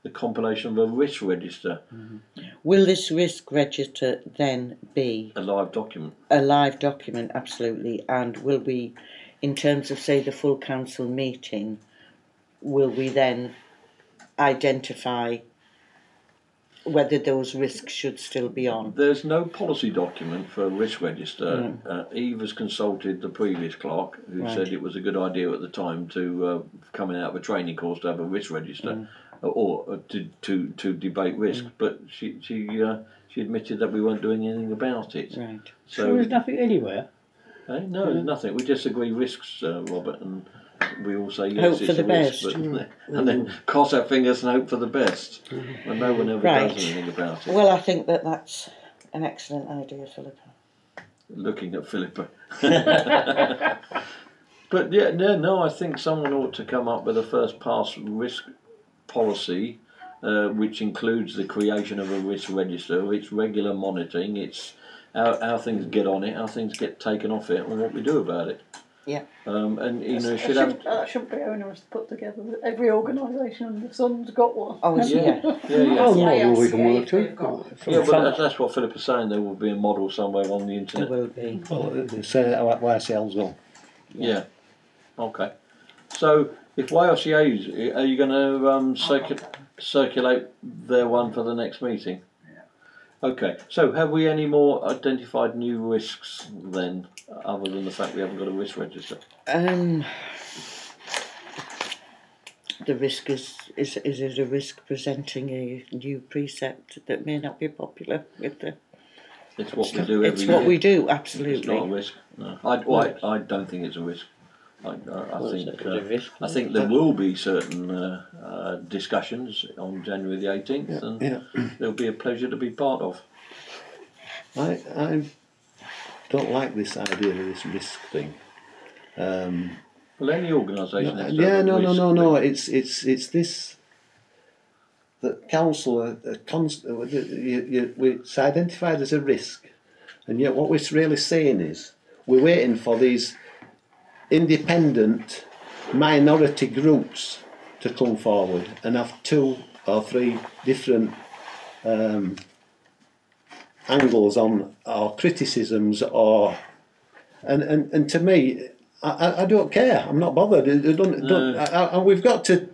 the compilation of a risk register, Will this risk register then be a live document. a live document? Absolutely. And will we, in terms of say the full council meeting, will we then identify whether those risks should still be on? There's no policy document for a risk register. Uh, Eve has consulted the previous clerk, who Right. said it was a good idea at the time to uh, coming out of a training course to have a risk register, uh, or uh, to, to to debate risk. But she she uh, she admitted that we weren't doing anything about it. Right. So Sure, there's nothing anywhere. Eh? No, there's nothing. We disagree risks, uh, Robert, and we all say yes, Hope it's for a the risk, best. but, and then cross our fingers and hope for the best. And no one ever Right. does anything about it. Well, I think that that's an excellent idea, Philippa. Looking at Philippa. but yeah, no, no, I think someone ought to come up with a first pass risk policy. Uh, which includes the creation of a risk register, its regular monitoring, its how, how things get on it, how things get taken off it, and what we do about it. Yeah. Um, and you know, That should have shouldn't, that shouldn't be onerous to put together. Every organisation under the sun's got one. Oh, is- Yeah. yeah. yeah, yeah. Oh, Yeah, more yeah, than we can yeah, work to. they've got- Yeah, but that's, that's what Philip is saying. There will be a model somewhere on the internet. There internet. will be. Well, say that about YSL's gone. Yeah. Okay. So if YLCA's, are you going to um, circu- circulate their one for the next meeting? Okay. So have we any more identified new risks then, other than the fact we haven't got a risk register? Um, the risk is, is is it a risk presenting a new precept that may not be popular with the It's what we do every it's year. what we do It's not a absolutely risk. No. I, well, I, I don't think it's a risk. I, I, I think. Uh. I think there will be certain uh, uh, discussions on January the 18th, and Yeah. there'll be a pleasure to be part of. I, I'm don't like this idea of this risk thing. Um, Well, any organisation has to yeah, have no, no, no, no. It's it's it's this. The council, uh, uh, const, uh, you, you, we- it's identified as a risk, and yet what we're really saying is we're waiting for these independent minority groups to come forward and have two or three different um, angles on or criticisms or and, and, and to me I, I, don't care I'm not bothered don't, don't, No. I, I, and we've got to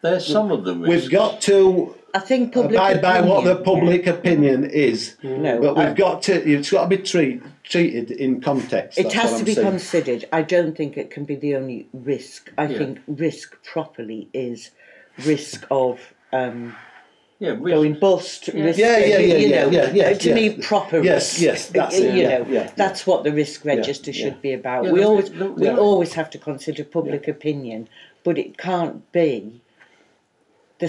There's some of them we've got to I think uh, public abide by what the public opinion is No, but we've got to it's got to be treat, treated in context It has to I'm be saying. considered. I don't think it can be the only risk. I Yeah. think risk properly is risk of um, yeah, risk. going bust. Risk, Yeah, yeah, yeah, you yeah, know, yeah, yeah, uh, To yeah. me, proper Yes, risk. yes, that's uh, you it, yeah, know, yeah, yeah. that's what the risk register yeah. should be about. Yeah, we always, the- we yeah. always have to consider public opinion, but it can't be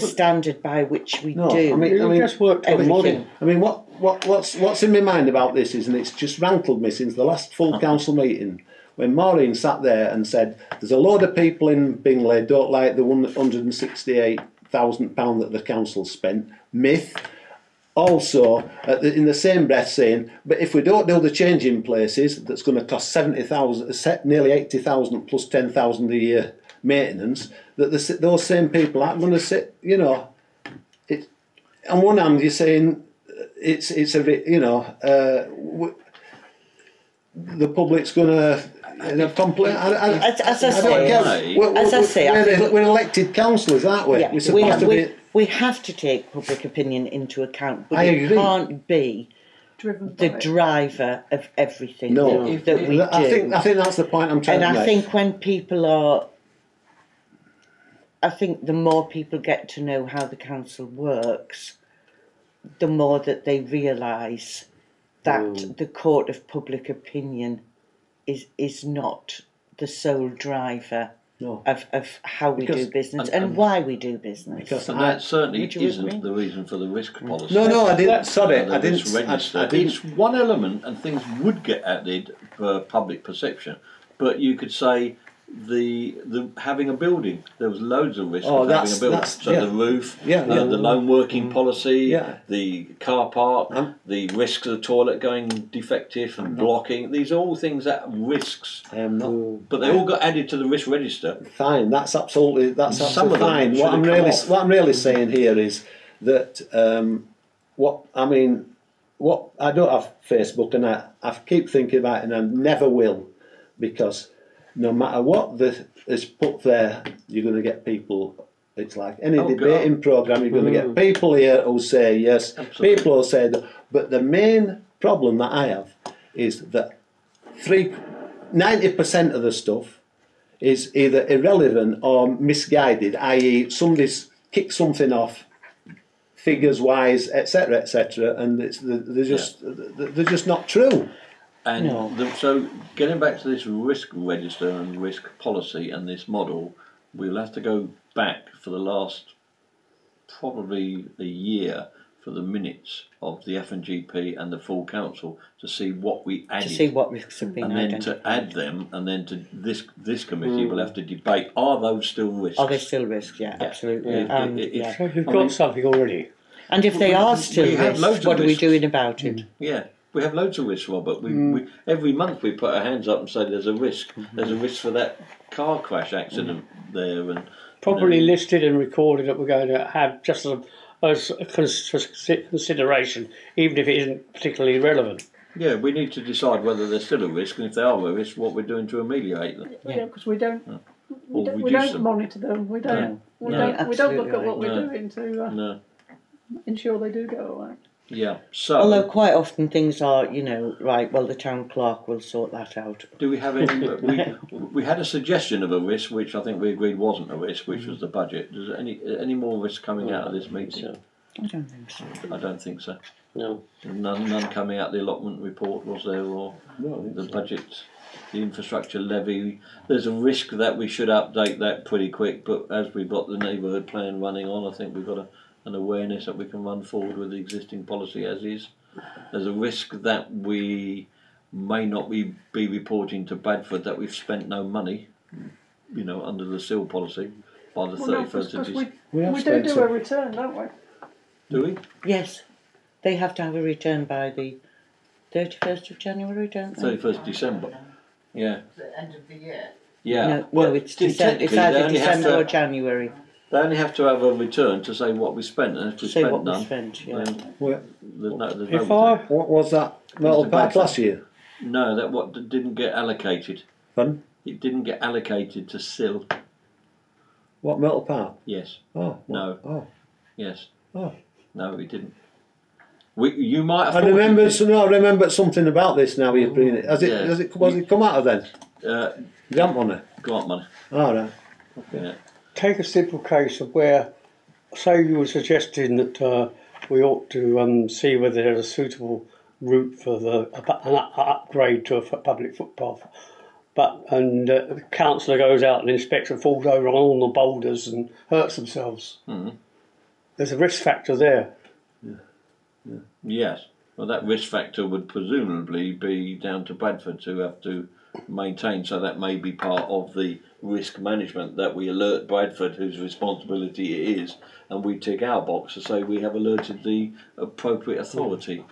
the standard by which we No, do. I mean- You just worked on everything. money. I mean, what, what, what's, what's in my mind about this is, and it's just rankled me since the last full oh. council meeting, when Maureen sat there and said, "There's a load of people in Bingley don't like the one hundred and sixty-eight thousand pound that the council spent." Myth. Also, at the, in the same breath, saying, "But if we don't do the change in places, that's going to cost seventy thousand, nearly eighty thousand plus ten thousand a year maintenance. That the, those same people aren't going to sit, you know." It, on one hand, you're saying it's it's a bit, you know, uh, w- the public's going to you know, complain. I, I, As, as I I don't say, care. We're, As I we're- say, we're, we- we're elected councillors, aren't we? Yeah, We're we, supposed to we, be. we have to take public opinion into account, but I it agree. can't be driven the it. driver of everything No, that, that we do. I think I think that's the point I'm trying and to make. And I think when people are, I think the more people get to know how the council works, the more that they realise that Mm. the court of public opinion is is not the sole driver No. of, of how we Because- do business and- and, and- why we do business. Because and I- that certainly isn't agree? the reason for the risk policy. no, no, I didn't. That- Sorry, I didn't. register. I, I didn't. It's one element, and things would get added for public perception. But you could say the the having a building. There was loads of risk Oh, of having a building. So yeah. the roof, Yeah, the, yeah. the lone working policy, Yeah. the car park, Um, the risk of the toilet going defective and blocking. These are all things that risks. Not. But they all got added to the risk register. Fine, that's absolutely that's Some absolutely fine. What I'm really off. what I'm really saying here is that um, what I mean, what I don't have Facebook, and I, I keep thinking about it, and I never will, because no matter what the is put there, you're going to get people. It's like any Oh, debating program, you're going to get mm. people here who say yes, Absolutely. people who say that. But the main problem that I have is that three, 90% of the stuff is either irrelevant or misguided, i.e., somebody's kicked something off, figures wise, etc., etc., and it's they're just they're just not true. And No. the, so, getting back to this risk register and risk policy and this model, we'll have to go back for the last probably a year for the minutes of the F&GP and the full council to see what we added. to see what risks have been and then identified. to add them, and then to this this committee will have to debate: Are those still risks? Are they still risks? Yeah, absolutely. Yeah, it- Um, it- yeah. it's- So you've I got mean- something already. And if they we- are still have loads risks, what are we doing about it? Yeah, we have loads of risks, Robert. We, we mm. every month we put our hands up and say there's a risk. Mm-hmm. There's a risk for that car crash accident mm. there, and Properly you know, listed and recorded that we're going to have just as a, as a cons- consideration, even if it isn't particularly relevant. yeah, we need to decide whether they're still a risk, and if they are a risk, what we're doing to ameliorate them. Yeah, because we don't, Or we don't, we don't them. monitor them. We don't, we No, don't, we don't look at what right. we're No. doing to uh, No, ensure they do go away. Yeah. So, Although quite often things are, you know, right. Well, the town clerk will sort that out. do we have any? we we had a suggestion of a risk, which I think we agreed wasn't a risk, which was the budget. Does any any more risk coming out of this meeting? So, I don't think so. I don't think so. no. None, none coming out the allotment report was there, or the budget, the infrastructure levy. There's a risk that we should update that pretty quick, but as we've got the neighbourhood plan running on, I think we've got a, an awareness that we can run forward with the existing policy as is. There's a risk that we may not be, be reporting to Bradford that we've spent no money, you know, under the CIL policy by the Well, no, thirty first of because we, December. We have we do spent do some. a return, don't we? Do we? Yes, they have to have a return by the thirty-first of January, don't they? Thirty first December. Yeah. The end of the year. Yeah. No, well, no, it's te- December, it's either only have December or January, They only have to have a return to say what we spent, and if we say spent what we none, spent, yeah. then Well, there's no, there's If no I, return. what was that metal Mr. last year? No, that what d- didn't get allocated. Pardon? It didn't get allocated to CIL. What metal park? Yes. Oh, No. Oh, Yes. Oh. No, it didn't. We, you might have. I thought it remember. did. So, no, I remember something about this. Now you've been it. Has it? Yeah. Has it? Was it come out of then? Uh, Grant money. grant money. All right. Yeah. Take a simple case of where, say you were suggesting that uh, we ought to um, see whether there's a suitable route for the an upgrade to a public footpath. But and uh, the councillor goes out and inspects and falls over on all the boulders and hurts themselves. Mhm. There's a risk factor there. Yes. Well, that risk factor would presumably be down to Bradford to have to maintain. So that may be part of the risk management that we alert Bradford, whose responsibility it is, and we tick our box to say we have alerted the appropriate authority.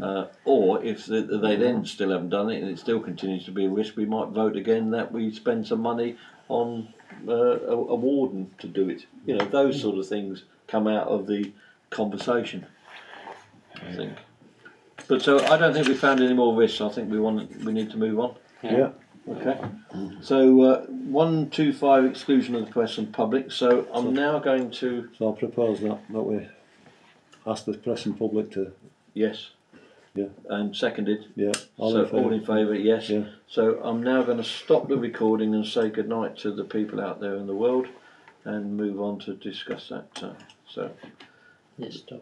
Uh, or if the, they then still haven't done it and it still continues to be a risk, we might vote again that we spend some money on uh, a, a warden to do it. You know, those sort of things come out of the conversation. I think. But so I don't think we found any more risks. I think we want we need to move on. Yeah. Okay. So uh, one, two, five exclusion of the press and public. So I'm now going to So I'll propose that that we ask the press and public to. yes. Yeah. And seconded. Yeah. All so in favour. all in favour, yes. Yeah. So I'm now going to stop the recording and say good night to the people out there in the world, and move on to discuss that. Uh, so. Let's stop.